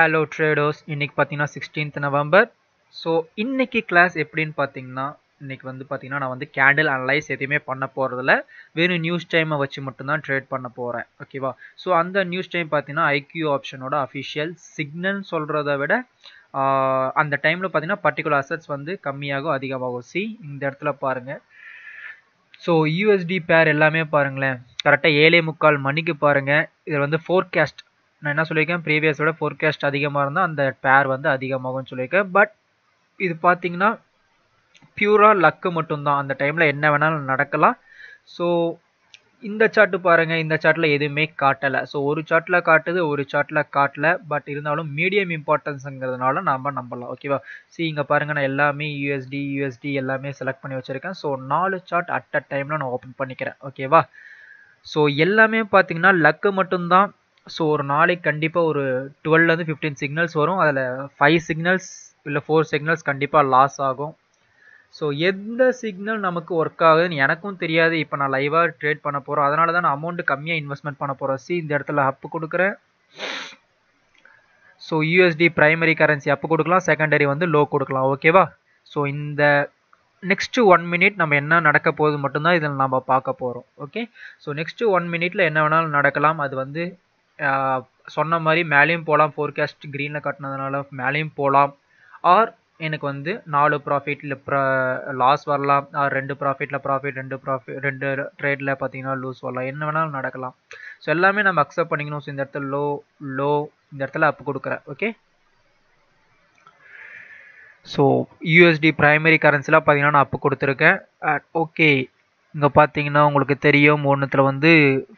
Hello traders இன்றைக்கி பார்த்தீங்கன்னா sixteenth November so இன்றைக்கி கிளாஸ் எப்படின்னு பார்த்தீங்கன்னா இன்றைக்கி வந்து பார்த்தீங்கன்னா நான் வந்து கேண்டில் அனலைஸ் எதுவுமே பண்ண போகிறதில்ல வெறும் நியூஸ் டைமை வச்சு மட்டும்தான் ட்ரேட் பண்ண போகிறேன் ஓகேவா ஸோ அந்த நியூஸ் டைம் பார்த்தீங்கன்னா ஐக்யூ ஆப்ஷனோட அஃபிஷியல் சிக்னல் சொல்கிறத விட அந்த டைமில் பார்த்தீங்கன்னா பர்டிகுலர் அசட்ஸ் வந்து கம்மியாகும் அதிகமாகும். சி இந்த இடத்துல பாருங்கள் ஸோ யூஎஸ்டி பேர் எல்லாமே பாருங்களேன். கரெக்டாக ஏழே முக்கால் மணிக்கு பாருங்கள் இதில் வந்து ஃபோர்காஸ்ட் நான் என்ன சொல்லியிருக்கேன்? ப்ரீவியஸோட ஃபோர்காஸ்ட் அதிகமாக இருந்தால் அந்த பேர் வந்து அதிகமாகும்னு சொல்லியிருக்கேன். பட் இது பார்த்தீங்கன்னா பியூராக லக்கு மட்டும்தான். அந்த டைமில் என்ன வேணாலும் நடக்கலாம். ஸோ இந்த சார்ட்டு பாருங்கள் இந்த சார்ட்டில் எதுவுமே காட்டலை. ஸோ ஒரு சார்ட்டில் காட்டுது ஒரு சார்ட்டில் காட்டல. பட் இருந்தாலும் மீடியம் இம்பார்ட்டன்ஸுங்கிறதுனால நாம் நம்பலாம். ஓகேவா சி இங்கே பாருங்கள் நான் எல்லாமே யூஎஸ்டி யூஎஸ்டி எல்லாமே செலக்ட் பண்ணி வச்சுருக்கேன். ஸோ நாலு சார்ட் அட் அ டைமில் நான் ஓப்பன் பண்ணிக்கிறேன். ஓகேவா ஸோ எல்லாமே பார்த்தீங்கன்னா லக்கு மட்டும்தான். ஸோ ஒரு நாளைக்கு கண்டிப்பாக ஒரு டுவெல்லேருந்து ஃபிஃப்டீன் சிக்னல்ஸ் வரும். அதில் ஃபைவ் சிக்னல்ஸ் இல்லை ஃபோர் சிக்னல்ஸ் கண்டிப்பாக லாஸ் ஆகும். ஸோ எந்த சிக்னல் நமக்கு ஒர்க் ஆகுதுன்னு எனக்கும் தெரியாது. இப்போ நான் லைவாக ட்ரேட் பண்ண போகிறோம் அதனால தான் நான் அமௌண்ட் கம்மியாக இன்வெஸ்ட்மெண்ட் பண்ண போகிறேன் சி இந்த இடத்துல அப்பு கொடுக்குறேன். So USD primary currency up கொடுக்கலாம். செகண்டரி வந்து லோ கொடுக்கலாம். ஓகேவா ஸோ இந்த நெக்ஸ்ட்டு ஒன் மினிட் நம்ம என்ன நடக்க போகுது மட்டும்தான் இதில் நம்ம பார்க்க போகிறோம் ஓகே ஸோ நெக்ஸ்ட்டு ஒன் மினிட்டில் என்ன வேணாலும் நடக்கலாம். அது வந்து சொன்ன மாதிரி மேலேயும் போகலாம் ஃபோர்காஸ்ட் க்ரீனில் கட்டினதுனால மேலேயும் போகலாம் ஆர் எனக்கு வந்து நாலு ப்ராஃபிட்டில் லாஸ் வரலாம். ஆர் ரெண்டு ப்ராஃபிட்டில் ப்ராஃபிட் ரெண்டு ப்ராஃபிட் ரெண்டு ட்ரேடில் பார்த்தீங்கன்னா லூஸ் வரலாம். என்ன வேணாலும் நடக்கலாம். ஸோ எல்லாமே நம்ம அக்செப்ட் பண்ணிக்கணும். ஸோ இந்த இடத்துல லோ லோ இந்த இடத்துல அப் கொடுக்குறேன் ஓகே ஸோ யூஎஸ்டி ப்ரைமரி கரன்சிலாம் பார்த்தீங்கன்னா நான் அப்பு கொடுத்துருக்கேன். ஓகே இங்கே பார்த்தீங்கன்னா உங்களுக்கு தெரியும் ஒன்றுத்தில் வந்து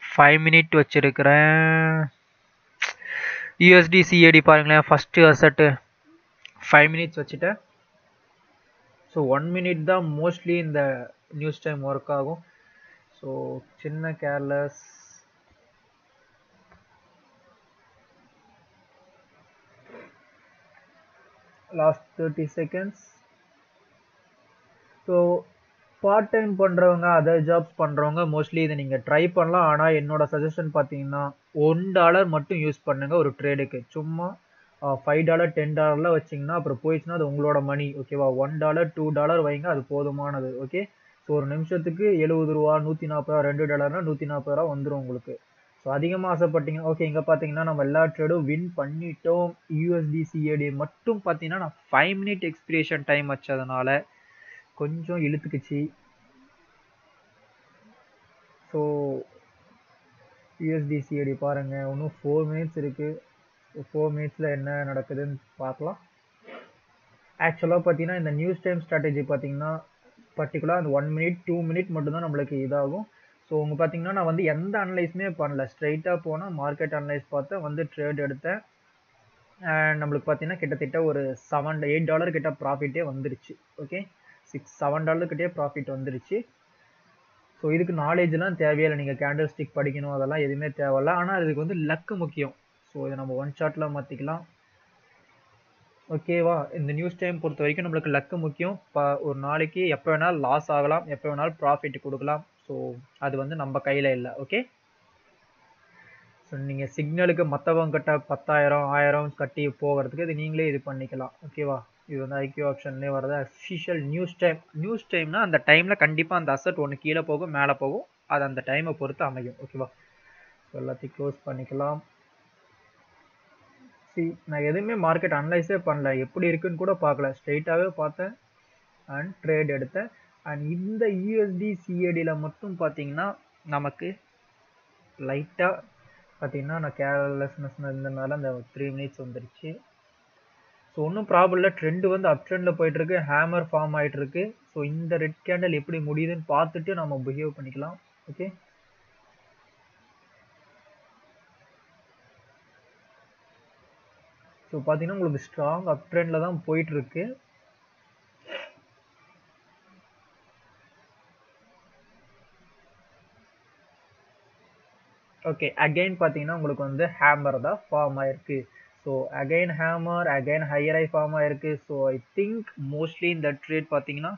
ஃபைவ் மினிட் வச்சுருக்கிறேன். யூஎஸ்டி சிஏடி பாருங்களேன் ஃபஸ்ட்டு அசட்டு ஃபைவ் மினிட்ஸ் வச்சுட்டேன். ஸோ ஒன் மினிட் தான் மோஸ்ட்லி இந்த நியூஸ் டைம் ஒர்க் ஆகும். ஸோ சின்ன careless last thirty seconds so part time பண்ணுறவங்க அதர் ஜாப்ஸ் பண்ணுறவங்க மோஸ்ட்லி இதை நீங்கள் ட்ரை பண்ணலாம். ஆனால் என்னோட சஜஷன் பார்த்தீங்கன்னா ஒன் டாலர் மட்டும் யூஸ் பண்ணுங்கள் ஒரு ட்ரேடுக்கு சும்மா ஃபைவ் டாலர் டென் டாலர்லாம் வச்சிங்கன்னா அப்புறம் போயிடுச்சுன்னா அது உங்களோட மணி ஓகேவா ஒன் டாலர் டூ டாலர் வைங்க அது போதுமானது ஓகே ஸோ ஒரு நிமிஷத்துக்கு எழுபது ரூபா நூற்றி நாற்பது ரூபா ரெண்டு டாலர்னா நூற்றி நாற்பது ரூபா வந்துடும் உங்களுக்கு. ஸோ அதிகமாக ஆசைப்பட்டீங்க ஓகே இங்கே பார்த்தீங்கன்னா நம்ம எல்லா ட்ரேடும் வின் பண்ணிட்டோம். யூஎஸ்டி சிஏடி மட்டும் பார்த்தீங்கன்னா நான் ஃபைவ் மினிட் எக்ஸ்பிரேஷன் டைம் வச்சதுனால கொஞ்சம் இழுத்துக்குச்சு. ஸோ யூஎஸ்டிசிஐடி பாருங்கள் இன்னும் ஃபோர் மினிட்ஸ் இருக்குது ஃபோர் மினிட்ஸில் என்ன நடக்குதுன்னு பார்க்கலாம். ஆக்சுவலாக பார்த்தீங்கன்னா இந்த நியூஸ் டைம் ஸ்ட்ராட்டஜி பார்த்தீங்கன்னா பர்டிகுலர் அந்த ஒன் மினிட் டூ மினிட் மட்டும்தான் நம்மளுக்கு இதாகும். ஸோ உங்க பார்த்தீங்கன்னா நான் வந்து எந்த அனலைஸுமே பண்ணல. ஸ்ட்ரைட்டாக போனால் மார்க்கெட் அனலைஸ் பார்த்தேன் வந்து ட்ரேட் எடுத்தேன். நம்மளுக்கு பார்த்தீங்கன்னா கிட்டத்தட்ட ஒரு செவன் எயிட் டாலர் கிட்ட ப்ராஃபிட்டே வந்துருச்சு. ஓகே சிக்ஸ் செவன் டாலர்கிட்டே ப்ராஃபிட் வந்துருச்சு. ஸோ இதுக்கு நாலேஜ்லாம் தேவையில்லை. நீங்கள் கேண்டில் ஸ்டிக் படிக்கணும் அதெல்லாம் எதுவுமே தேவையில்ல. ஆனால் இதுக்கு வந்து லக்கு முக்கியம். ஸோ இதை நம்ம ஒன் ஷாட்டில் மாற்றிக்கலாம் ஓகேவா இந்த நியூஸ் டைம் பொறுத்த வரைக்கும் நம்மளுக்கு லக்கு முக்கியம். இப்போ ஒரு நாளைக்கு எப்போ வேணாலும் லாஸ் ஆகலாம். எப்போ வேணாலும் ப்ராஃபிட் கொடுக்கலாம். ஸோ அது வந்து நம்ம கையில் இல்லை. ஓகே ஸோ நீங்கள் சிக்னலுக்கு மற்றவங்க கிட்ட பத்தாயிரம் ஆயிரம் கட்டி போகிறதுக்கு இது நீங்களே இது பண்ணிக்கலாம். ஓகேவா இது வந்து ஐக்கியூ ஆப்ஷன்லேயே வரது அஃபிஷியல் நியூஸ் டைம் நியூஸ் டைம்னா அந்த டைமில் கண்டிப்பாக அந்த அசட் ஒன்று கீழே போகும் மேலே போகும். அது அந்த டைமை பொறுத்து அமையும் ஓகேவா ஸோ எல்லாத்தையும் க்ளோஸ் பண்ணிக்கலாம். சி நான் எதுவுமே மார்க்கெட் அனலைஸே பண்ணல. எப்படி இருக்குன்னு கூட பார்க்கல. ஸ்ட்ரெயிட்டாகவே பார்த்தேன் அண்ட் ட்ரேட் எடுத்தேன். அண்ட் இந்த யூஎஸ்டி சிஏடியில் மட்டும் பார்த்தீங்கன்னா நமக்கு லைட்டாக பார்த்தீங்கன்னா நான் கேர்லெஸ்னஸ் இருந்ததுனால அந்த த்ரீ மினிட்ஸ் வந்துருச்சு ஸோ ஒன்றும் ப்ராப்ளம் இல்லை. ட்ரெண்டு வந்து அப் ட்ரெண்டில் போயிட்டுருக்கு. ஹேமர் ஃபார்ம் ஆகிட்டுருக்கு ஸோ இந்த ரெட் கேண்டல் எப்படி முடியுதுன்னு பார்த்துட்டு நம்ம பிஹேவ் பண்ணிக்கலாம். ஓகே ஸோ பார்த்தீங்கன்னா உங்களுக்கு ஸ்ட்ராங் அப் ட்ரெண்டில் தான் போயிட்டுருக்கு. ஓகே அகைன் பார்த்தீங்கன்னா உங்களுக்கு வந்து ஹேமர் தான் ஃபார்ம் ஆயிருக்கு. So again hammer again higher high ஃபார்மாக இருக்குது ஸோ ஐ திங்க் மோஸ்ட்லி இந்த ட்ரேட் பார்த்தீங்கன்னா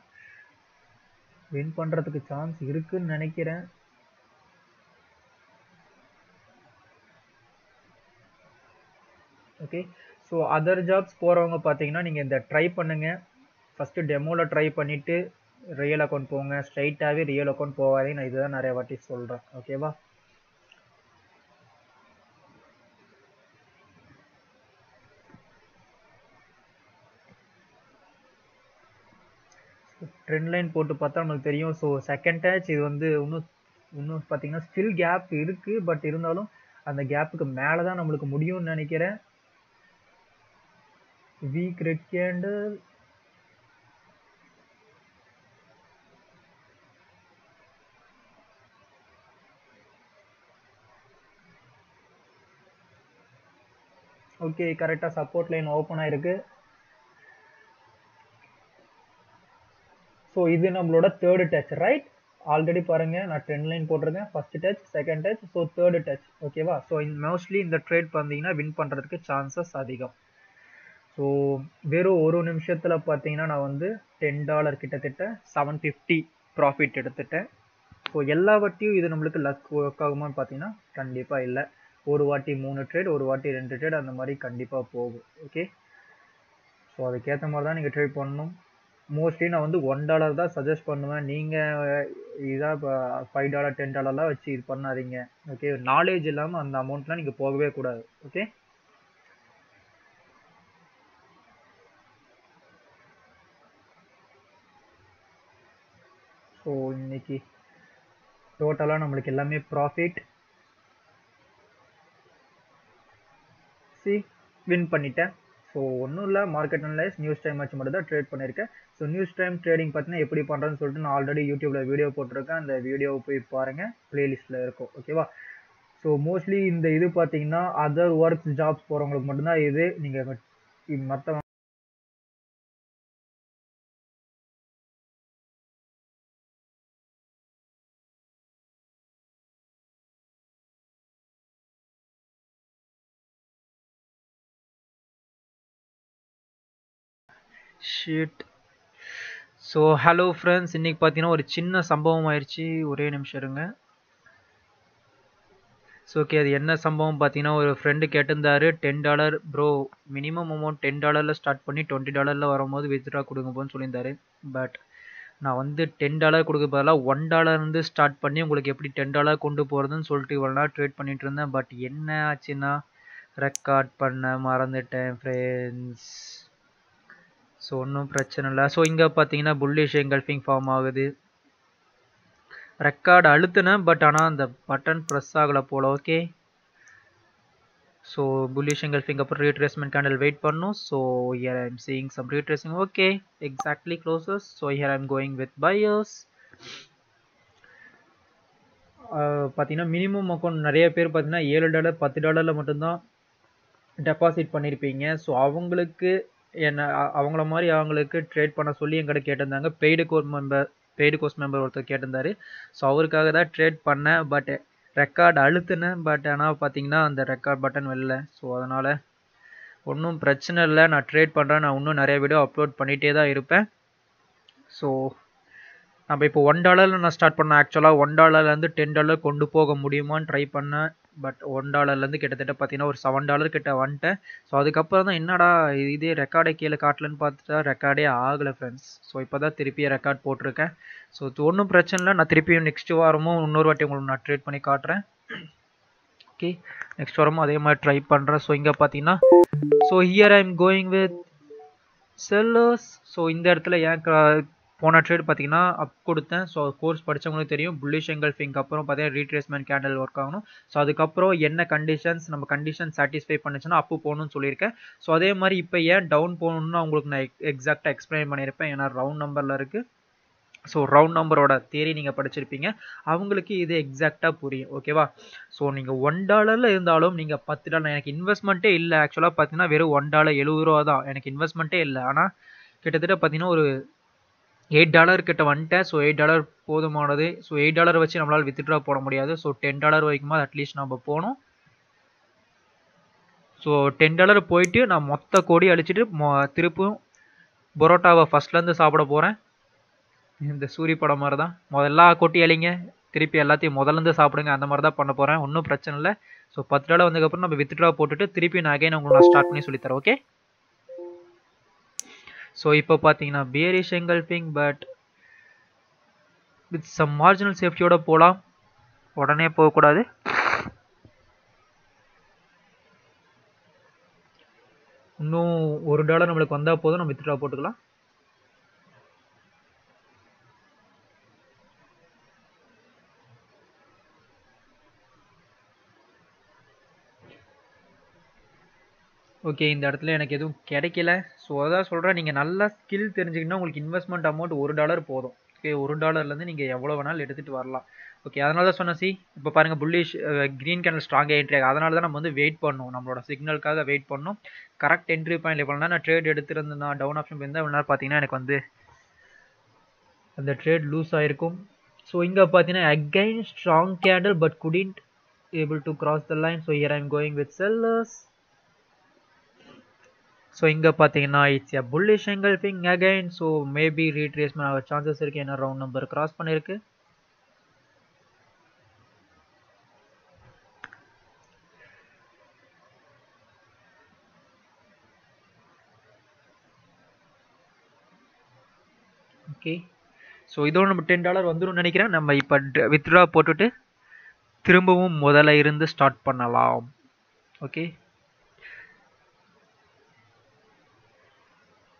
வின் பண்ணுறதுக்கு சான்ஸ் இருக்குன்னு நினைக்கிறேன். ஓகே ஸோ அதர் ஜாப்ஸ் போகிறவங்க பார்த்தீங்கன்னா நீங்கள் இந்த ட்ரை பண்ணுங்கள் ஃபஸ்ட்டு டெமோவில் ட்ரை பண்ணிவிட்டு ரியல் அக்கௌண்ட் போங்க. ஸ்ட்ரைட்டாகவே ரியல் அக்கௌண்ட் போகாதே நான் இதுதான் நிறைய வாட்டி சொல்கிறேன் ஓகேவா ட்ரெண்ட் லைன் போட்டு பார்த்தா நமக்கு தெரியும். ஸோ செகண்ட் டேச் இது வந்து இன்னும் இன்னும் பார்த்தீங்கன்னா ஸ்டில் கேப் இருக்குது பட் இருந்தாலும் அந்த கேப்புக்கு மேலே தான் நம்மளுக்கு முடியும்னு நினைக்கிறேன். வீக் ரெட் கேண்டில் ஓகே கரெக்டாக சப்போர்ட் லைன் ஓப்பன் ஆயிருக்கு. ஸோ இது நம்மளோட தேர்டு டச் ரைட் ஆல்ரெடி பாருங்க நான் டென் லைன் போட்டிருக்கேன். First touch second touch so third touch ஓகேவா ஸோ மோஸ்ட்லி இந்த ட்ரேட் பார்த்தீங்கன்னா வின் பண்ணுறதுக்கு சான்சஸ் அதிகம். ஸோ வெறும் ஒரு நிமிஷத்தில் பார்த்தீங்கன்னா நான் வந்து டென் டாலர் கிட்டத்தட்ட செவன் ஃபிஃப்டி ப்ராஃபிட் எடுத்துட்டேன். ஸோ எல்லா வாட்டியும் இது நம்மளுக்கு லக் ஒர்க் ஆகுமான்னு பார்த்தீங்கன்னா கண்டிப்பாக இல்லை. ஒரு வாட்டி மூணு ட்ரேட் ஒரு வாட்டி ரெண்டு ட்ரேட் அந்த மாதிரி கண்டிப்பாக போகும் ஓகே ஸோ அதுக்கேற்ற மாதிரி தான் நீங்கள் ட்ரேட் பண்ணணும். மோஸ்ட்லி நான் வந்து ஒன் டாலர் தான் சஜஸ்ட் பண்ணுவேன். நீங்கள் இதாக இப்போ ஃபைவ் டாலர் டென் டாலர்லாம் வச்சு இது பண்ணாதீங்க. ஓகே நாலேஜ் இல்லாமல் அந்த அமௌண்ட்லாம் நீங்கள் போகவே கூடாது. ஓகே ஸோ இன்னைக்கு டோட்டலாக நம்மளுக்கு எல்லாமே ப்ராஃபிட் சி வின் பண்ணிட்டேன். ஸோ ஒன்றும் இல்லை மார்க்கெட் அனலைஸ் நியூஸ் டைம் வச்சு மட்டும் தான் ட்ரேட் பண்ணியிருக்கேன் ஸோ நியூஸ் டைம் ட்ரேடிங் பார்த்தீங்கன்னா எப்படி பண்ணுறேன்னு சொல்லிட்டு நான் ஆல்ரெடி யூடியூப்பில் வீடியோ போட்டிருக்கேன். அந்த வீடியோவை போய் பாருங்கள் ப்ளேலிஸ்ட்டில் இருக்கும் ஓகேவா ஸோ மோஸ்ட்லி இந்த இது பார்த்தீங்கன்னா அதர் ஒர்க்ஸ் ஜாப்ஸ் போகிறவங்களுக்கு மட்டும்தான் இது. நீங்கள் மற்ற ஷீட் ஸோ ஹலோ ஃப்ரெண்ட்ஸ் இன்றைக்கி பார்த்தீங்கன்னா ஒரு சின்ன சம்பவம் ஆயிடுச்சு ஒரே நிமிஷம் இருங்க. ஸோ ஓகே அது என்ன சம்பவம் பார்த்தீங்கன்னா ஒரு ஃப்ரெண்டு கேட்டிருந்தாரு ten dollar bro minimum amount ten டாலரில் ஸ்டார்ட் பண்ணி டுவெண்ட்டி டாலரில் வரும்போது வித்ட்ரா கொடுங்க போன்னு சொல்லியிருந்தாரு. பட் நான் வந்து டென் டாலர் கொடுக்க பதிலாக ஒன் டாலர் இருந்து ஸ்டார்ட் பண்ணி உங்களுக்கு எப்படி டென் டாலர் கொண்டு போகிறதுன்னு சொல்லிட்டு இவ்வளோ நாள் ட்ரேட் பண்ணிகிட்டு இருந்தேன். பட் என்ன ஆச்சுன்னா ரெக்கார்ட் பண்ண மறந்துட்டேன் ஃப்ரெண்ட்ஸ் ஸோ ஒன்றும் பிரச்சனை இல்லை. ஸோ இங்கே பார்த்தீங்கன்னா புல்லிஷ் எங்கல்ஃபிங் ஃபார்ம் ஆகுது. ரெக்கார்டு அழுத்தினேன் பட் ஆனால் அந்த பட்டன் ப்ரெஸ் ஆகலை போல் ஓகே ஸோ புல்லிஷ் எங்கல்ஃபிங் அப்புறம் ரீட்ரேஸ்மெண்ட் கேண்டில் வெயிட் பண்ணும். So here I'm seeing some retracing okay exactly closes so here I'm going with buyers பார்த்தீங்கன்னா மினிமம் அக்கௌண்ட் நிறைய பேர் பார்த்தீங்கன்னா ஏழு டாலர் பத்து டாலரில் மட்டும்தான் டெபாசிட் பண்ணியிருப்பீங்க ஸோ அவங்களுக்கு என்ன அவங்கள மாதிரி அவங்களுக்கு ட்ரேட் பண்ண சொல்லி எங்கிட்ட கேட்டிருந்தாங்க. Paid core member paid course member ஒருத்தர் கேட்டிருந்தாரு. ஸோ அவருக்காக தான் ட்ரேட் பண்ணேன் பட் ரெக்கார்டு அழுத்துனேன் பட் ஆனால் பார்த்தீங்கன்னா அந்த ரெக்கார்ட் பட்டன் வெளில. ஸோ அதனால் ஒன்றும் பிரச்சனை இல்லை. நான் ட்ரேட் பண்ணுறேன் நான் இன்னும் நிறைய வீடியோ அப்லோட் பண்ணிகிட்டே தான் இருப்பேன். ஸோ நம்ம இப்போ ஒன் டாலரில் நான் ஸ்டார்ட் பண்ணேன் ஆக்சுவலாக ஒன் டாலர்லேருந்து டென் டாலர் கொண்டு போக முடியுமான்னு ட்ரை பண்ணேன். பட் ஒன் டாலர்லேருந்து கிட்டத்தட்ட பார்த்தீங்கன்னா ஒரு செவன் டாலர் கிட்ட வந்துட்டேன். ஸோ அதுக்கப்புறம் தான் என்னடா இதே ரெக்கார்டை கீழே காட்டலன்னு பார்த்துட்டா ரெக்கார்டே ஆகலை ஃப்ரெண்ட்ஸ் ஸோ இப்போ தான் திருப்பி ரெக்கார்ட் போட்டிருக்கேன். ஸோ ஒன்றும் பிரச்சனை இல்லை. நான் திருப்பியும் நெக்ஸ்ட் வாரமும் இன்னொரு வாட்டி உங்களுக்கு நான் ட்ரீட் பண்ணி காட்டுறேன். ஓகே நெக்ஸ்ட் வாரமும் அதே மாதிரி ட்ரை பண்ணுறேன் ஸோ இங்கே பார்த்தீங்கன்னா so here I am going with sellers so இந்த இடத்துல ஏன் போன ட்ரேட் பார்த்தீங்கன்னா அப் கொடுத்தேன். ஸோ கோர்ஸ் படித்தவங்களுக்கு தெரியும். புல்லிஷ் எங்கல்ஃபிங்க்கு அப்புறம் பார்த்தீங்கன்னா ரீட்ரேஸ்மெண்ட் கேண்டல் ஒர்க் ஆகணும். ஸோ அதுக்கப்புறம் என்ன கண்டிஷன்ஸ் நம்ம கண்டிஷன் சாட்டிஸ்ஃபை பண்ணுச்சுன்னா அப்பு போகணும்னு சொல்லியிருக்கேன். ஸோ அதே மாதிரி இப்போ ஏன் டவுன் போகணும்னு உங்களுக்கு நான் எக்ஸாக்டாக எக்ஸ்பிளைன் பண்ணியிருப்பேன். ஏன்னா ரவுண்ட் நம்பரில் இருக்குது ஸோ ரவுண்ட் நம்பரோட தேரி நீங்கள் படிச்சிருப்பீங்க. அவங்களுக்கு இது எக்ஸாக்டாக புரியும். ஓகேவா ஸோ நீங்கள் ஒன் டாலரில் இருந்தாலும் நீங்கள் பத்து டாலர் எனக்கு இன்வெஸ்ட்மெண்ட்டே இல்லை. ஆக்சுவலாக பார்த்தீங்கன்னா வெறும் ஒன் டாலர் எழுபது ரூபா தான் எனக்கு இன்வெஸ்ட்மெண்ட்டே இல்லை. ஆனால் கிட்டத்தட்ட பார்த்தீங்கன்னா ஒரு எயிட் டாலர் கிட்ட வந்துட்டேன். ஸோ எயிட் டாலர் போதுமானது. ஸோ எயிட் டாலர் வச்சு நம்மளால் வித்ட்ரா போட முடியாது. ஸோ டென் டாலர் வரைக்குமா அட்லீஸ்ட் நம்ம போகணும். ஸோ டென் டாலர் போயிட்டு நான் மொத்த கோடி அழிச்சிட்டு மொ திருப்பும் பரோட்டாவை ஃபஸ்ட்லேருந்து சாப்பிட போகிறேன் இந்த சூரிய படம் மாதிரி தான் முதல்ல கொட்டி அழிங்க. திருப்பி எல்லாத்தையும் முதல்லேருந்து சாப்பிடுங்க. அந்த மாதிரி தான் பண்ண போகிறேன் ஒன்றும் பிரச்சனை இல்லை. ஸோ பத்து டாலர் வந்ததுக்கப்புறம் நம்ம வித்ட்ரா போட்டுட்டு திருப்பி நான் அகைன் உங்களுக்கு நான் ஸ்டார்ட் பண்ணி சொல்லித்தரேன். ஓகே ஸோ இப்போ பார்த்தீங்கன்னா bearish engulfing but with some marginal சேஃப்டியோட போகலாம் உடனே போகக்கூடாது. இன்னும் ஒரு டாலர் நம்மளுக்கு வந்தால் போதும். நம்ம வித்ட்ரா போட்டுக்கலாம். ஓகே இந்த இடத்துல எனக்கு எதுவும் கிடைக்கல. ஸோ அதான் சொல்கிறேன் நீங்கள் நல்லா ஸ்கில் தெரிஞ்சுக்கிட்டா உங்களுக்கு இன்வெஸ்ட்மெண்ட் அமௌண்ட் ஒரு டாலர் போதும். ஓகே ஒரு டாலர்லேருந்து நீங்கள் எவ்வளோ வேணாலும் எடுத்துகிட்டு வரலாம். ஓகே அதனால தான் சொன்னேன் சி இப்போ பாருங்கள் புல்லிஷ் க்ரீன் கேனல் ஸ்ட்ராங்காக என்ட்ரி ஆகும் அதனால தான் நம்ம வந்து வெயிட் பண்ணணும். நம்மளோட சிக்னலுக்காக வெயிட் பண்ணணும். கரெக்ட் என்ட்ரி பாயிண்ட் எவ்வளோனா நான் ட்ரேட் எடுத்துருந்தேன் டவுன் ஆப்ஷன் இருந்தால் இவ்வளோ நேரம் பார்த்தீங்கன்னா எனக்கு வந்து அந்த ட்ரேட் லூஸ் ஆகிருக்கும் ஸோ இங்கே பார்த்தீங்கன்னா again strong candle but couldn't able to cross the line so here I'm going with sellers so இங்கே பார்த்தீங்கன்னா it's a bullish engulfing again so maybe retracement ஆக சான்சஸ் இருக்குது என்ன ரவுண்ட் நம்பர் கிராஸ் பண்ணியிருக்கு okay so இதோட நம்ம ten dollar வந்துடும் நினைக்கிறேன். நம்ம இப்போ வித்ட்ரா போட்டுட்டு திரும்பவும் முதல்ல இருந்து ஸ்டார்ட் பண்ணலாம். ஓகே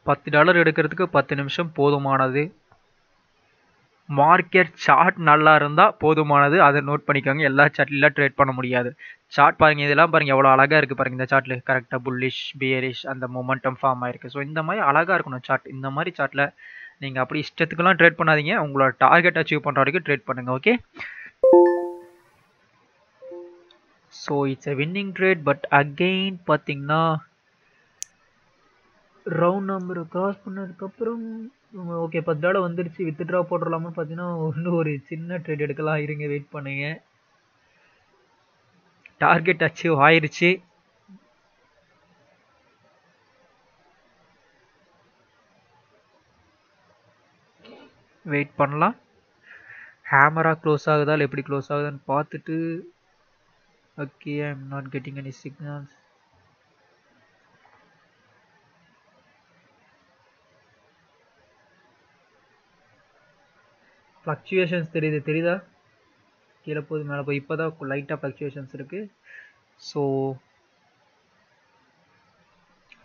பத்து டாலர் எடுக்கிறதுக்கு பத்து நிமிஷம் போதுமானது. மார்க்கெட் சார்ட் நல்லா இருந்தால் போதுமானது. அதை நோட் பண்ணிக்கோங்க. எல்லா சார்ட்லாம் ட்ரேட் பண்ண முடியாது. சார்ட் பாருங்கள் இதெல்லாம் பாருங்கள் எவ்வளோ அழகாக இருக்குது பாருங்கள் இந்த சார்ட்டில் கரெக்டாக புல்லிஷ் பியரிஷ் அந்த மொமெண்டம் ஃபார்ம் ஆயிருக்கு. ஸோ இந்த மாதிரி அழகாக இருக்கணும் சார்ட் இந்த மாதிரி சார்ட்டில் நீங்கள் அப்படி இஷ்டத்துக்குலாம் ட்ரேட் பண்ணாதீங்க. உங்களோட டார்கெட் அச்சீவ் பண்ணுற வரைக்கும் ட்ரேட் பண்ணுங்கள் okay so it's a winning trade but again பார்த்தீங்கன்னா ரவுண்ட் நம்பர் கிராஸ் பண்ணதுக்கப்புறம் ஓகே பத்து டாலர் வந்துடுச்சு வித்ட்ரா போட்டுடலாமா பார்த்தீங்கன்னா இன்னும் ஒரு சின்ன ட்ரேட் எடுக்கலாம். இருங்க வெயிட் பண்ணுங்க. டார்கெட் அச்சீவ் ஆயிருச்சு. வெயிட் பண்ணலாம். ஹேமராக க்ளோஸ் ஆகுதா எப்படி க்ளோஸ் ஆகுதான்னு பார்த்துட்டு okay I am not getting any signals fluctuations தெரியுது தெரியுதா? கீழே போகுது மேலே போய் இப்போ தான் லைட்டாக ஃப்ளக்சுவேஷன்ஸ் இருக்குது ஸோ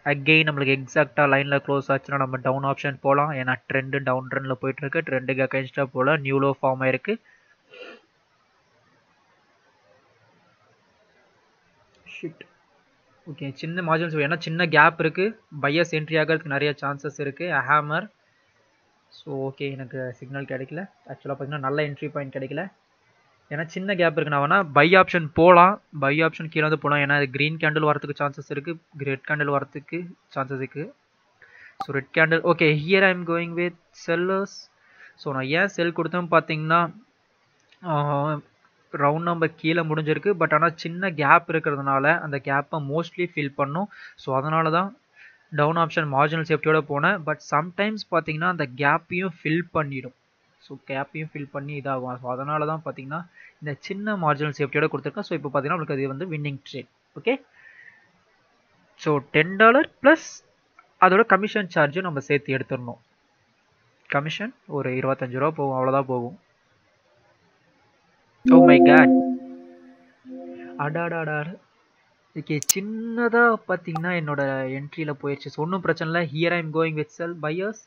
அகெயின் நம்மளுக்கு எக்ஸாக்டாக லைனில் க்ளோஸ் ஆச்சுன்னா நம்ம டவுன் ஆப்ஷன் போகலாம் ஏன்னா ட்ரெண்டு டவுன் ட்ரெண்டில் போயிட்டுருக்கு ட்ரெண்டுக்கு அகைன்ஸ்டாக போகல நியூலோ ஃபார்ம் ஆயிருக்கு. ஷிட் ஓகே சின்ன மார்ஜின்ஸ் ஏன்னா சின்ன கேப் இருக்குது பையஸ் என்ட்ரி ஆகிறதுக்கு நிறைய சான்சஸ் இருக்குது ஹேமர் ஸோ ஓகே எனக்கு சிக்னல் கிடைக்கல. ஆக்சுவலாக பார்த்தீங்கன்னா நல்ல என்ட்ரி பாயிண்ட் கிடைக்கல. ஏன்னா சின்ன கேப் இருக்கு. நான் வேணால் பை ஆப்ஷன் போகலாம் பை ஆப்ஷன் கீழே வந்து போகலாம் ஏன்னா க்ரீன் கேண்டில் வரத்துக்கு சான்சஸ் இருக்குது ரெட் கேண்டில் வரத்துக்கு சான்சஸ் இருக்குது so red candle okay here I am going with sellers so நான் ஏன் செல் கொடுத்தேன் பார்த்தீங்கன்னா ரவுண்ட் நம்பர் கீழே முடிஞ்சிருக்கு. பட் ஆனால் சின்ன கேப் இருக்கிறதுனால அந்த கேப்பை மோஸ்ட்லி ஃபில் பண்ணும். ஸோ அதனால தான் டவுன் ஆப்ஷன் மார்ஜினல் சேஃப்டியோட போனேன். பட் சம்டைம்ஸ் பார்த்தீங்கன்னா அந்த கேப்பையும் ஃபில் பண்ணிடும். ஸோ கேப்பையும் ஃபில் பண்ணி இதாகும். ஸோ அதனால தான் பார்த்தீங்கன்னா இந்த சின்ன மார்ஜினல் சேஃப்டியோட கொடுத்துருக்கேன். ஸோ இப்போ பார்த்தீங்கன்னா உங்களுக்கு அது வந்து winning trade okay so ten dollar plus அதோட கமிஷன் சார்ஜும் நம்ம சேர்த்து எடுத்துடணும். கமிஷன் ஒரு இருபத்தஞ்சு ரூபா போகும். அவ்வளோதான் போகும். ஓ மை கேட் அடாடாடா ஓகே சின்னதாக பார்த்தீங்கன்னா என்னோடய என்ட்ரியில் போயிடுச்சு ஸோ ஒன்றும் பிரச்சனை இல்லை. Here I'm going with sell buyers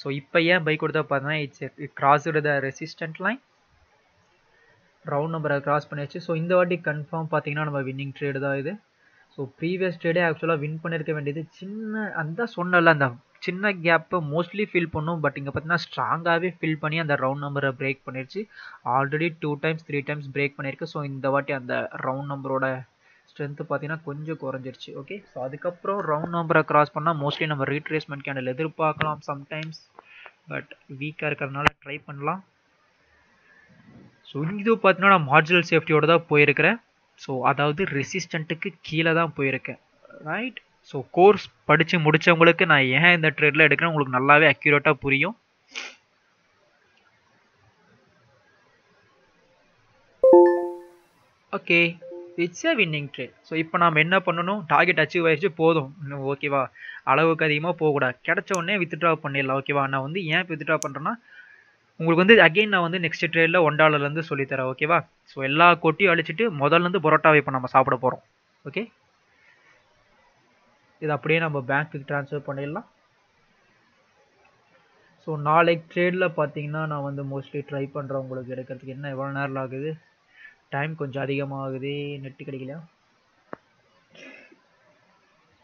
so இப்போ ஏன் பைக் கொடுத்தா பார்த்தீங்கன்னா it's crossed the resistant line round நம்பரை கிராஸ் பண்ணியாச்சு. ஸோ இந்த வாட்டி கன்ஃபார்ம் பார்த்தீங்கன்னா நம்ம வின்னிங் ட்ரேடு தான் இது. ஸோ ப்ரீவியஸ் ட்ரேடே ஆக்சுவலாக வின் பண்ணியிருக்க வேண்டியது சின்ன அந்த சொன்னல அந்த சின்ன கேப்பை மோஸ்ட்லி ஃபில் பண்ணும். பட் இங்கே பார்த்தீங்கன்னா ஸ்ட்ராங்காகவே ஃபில் பண்ணி அந்த ரவுண்ட் நம்பரை பிரேக் பண்ணிருச்சு. Already two times three times break பண்ணியிருக்கு. ஸோ இந்த வாட்டி அந்த ரவுண்ட் நம்பரோட ஸ்ட்ரென்த்து பார்த்தீங்கன்னா கொஞ்சம் குறைஞ்சிருச்சு. ஓகே ஸோ அதுக்கப்புறம் ரவுண்ட் நம்பரை கிராஸ் பண்ணால் மோஸ்ட்லி நம்ம ரீட்ரேஸ்மெண்ட் கேண்டில் எதிர்பார்க்கலாம் சம்டைம்ஸ் பட் வீக்காக இருக்கிறதுனால ட்ரை பண்ணலாம். ஸோ இது பார்த்தீங்கன்னா நான் மார்ஜினல் சேஃப்டியோட தான் போயிருக்கிறேன். ஸோ அதாவது ரெசிஸ்டண்ட்டுக்கு கீழே தான் போயிருக்கேன். ரைட் ஸோ கோர்ஸ் படித்து முடித்தவங்களுக்கு நான் ஏன் இந்த ட்ரேடில் எடுக்கிறேன்? உங்களுக்கு நல்லாவே அக்யூரேட்டாக புரியும். Okay it's a winning trade so இப்போ நம்ம என்ன பண்ணணும்? டார்கெட் அச்சீவ் ஆயிடுச்சு போதும். ஓகேவா அளவுக்கு அதிகமாக போகக்கூடாது. கிடச்ச உடனே வித்ட்ரா பண்ணிடலாம் ஓகேவா நான் வந்து ஏன் வித்ட்ரா பண்ணுறேன்னா உங்களுக்கு வந்து அகைன் நான் வந்து நெக்ஸ்ட் ட்ரேடில் ஒன் டாலர்லேருந்து சொல்லித்தரேன் ஓகேவா ஸோ எல்லா கொட்டியும் அழிச்சிட்டு முதல்லேருந்து பரோட்டாவை இப்போ நம்ம சாப்பிட போகிறோம் ஓகே இது அப்படியே நம்ம பேங்க்குக்கு ட்ரான்ஸ்ஃபர் பண்ணிடலாம். ஸோ நாளைக்கு ட்ரேடில் பார்த்தீங்கன்னா நான் வந்து மோஸ்ட்லி ட்ரை பண்ணுறேன் உங்களுக்கு எடுக்கிறதுக்கு. என்ன எவ்வளோ நேரம் ஆகுது? டைம் கொஞ்சம் அதிகமாகுது நெட்டு கிடைக்கல.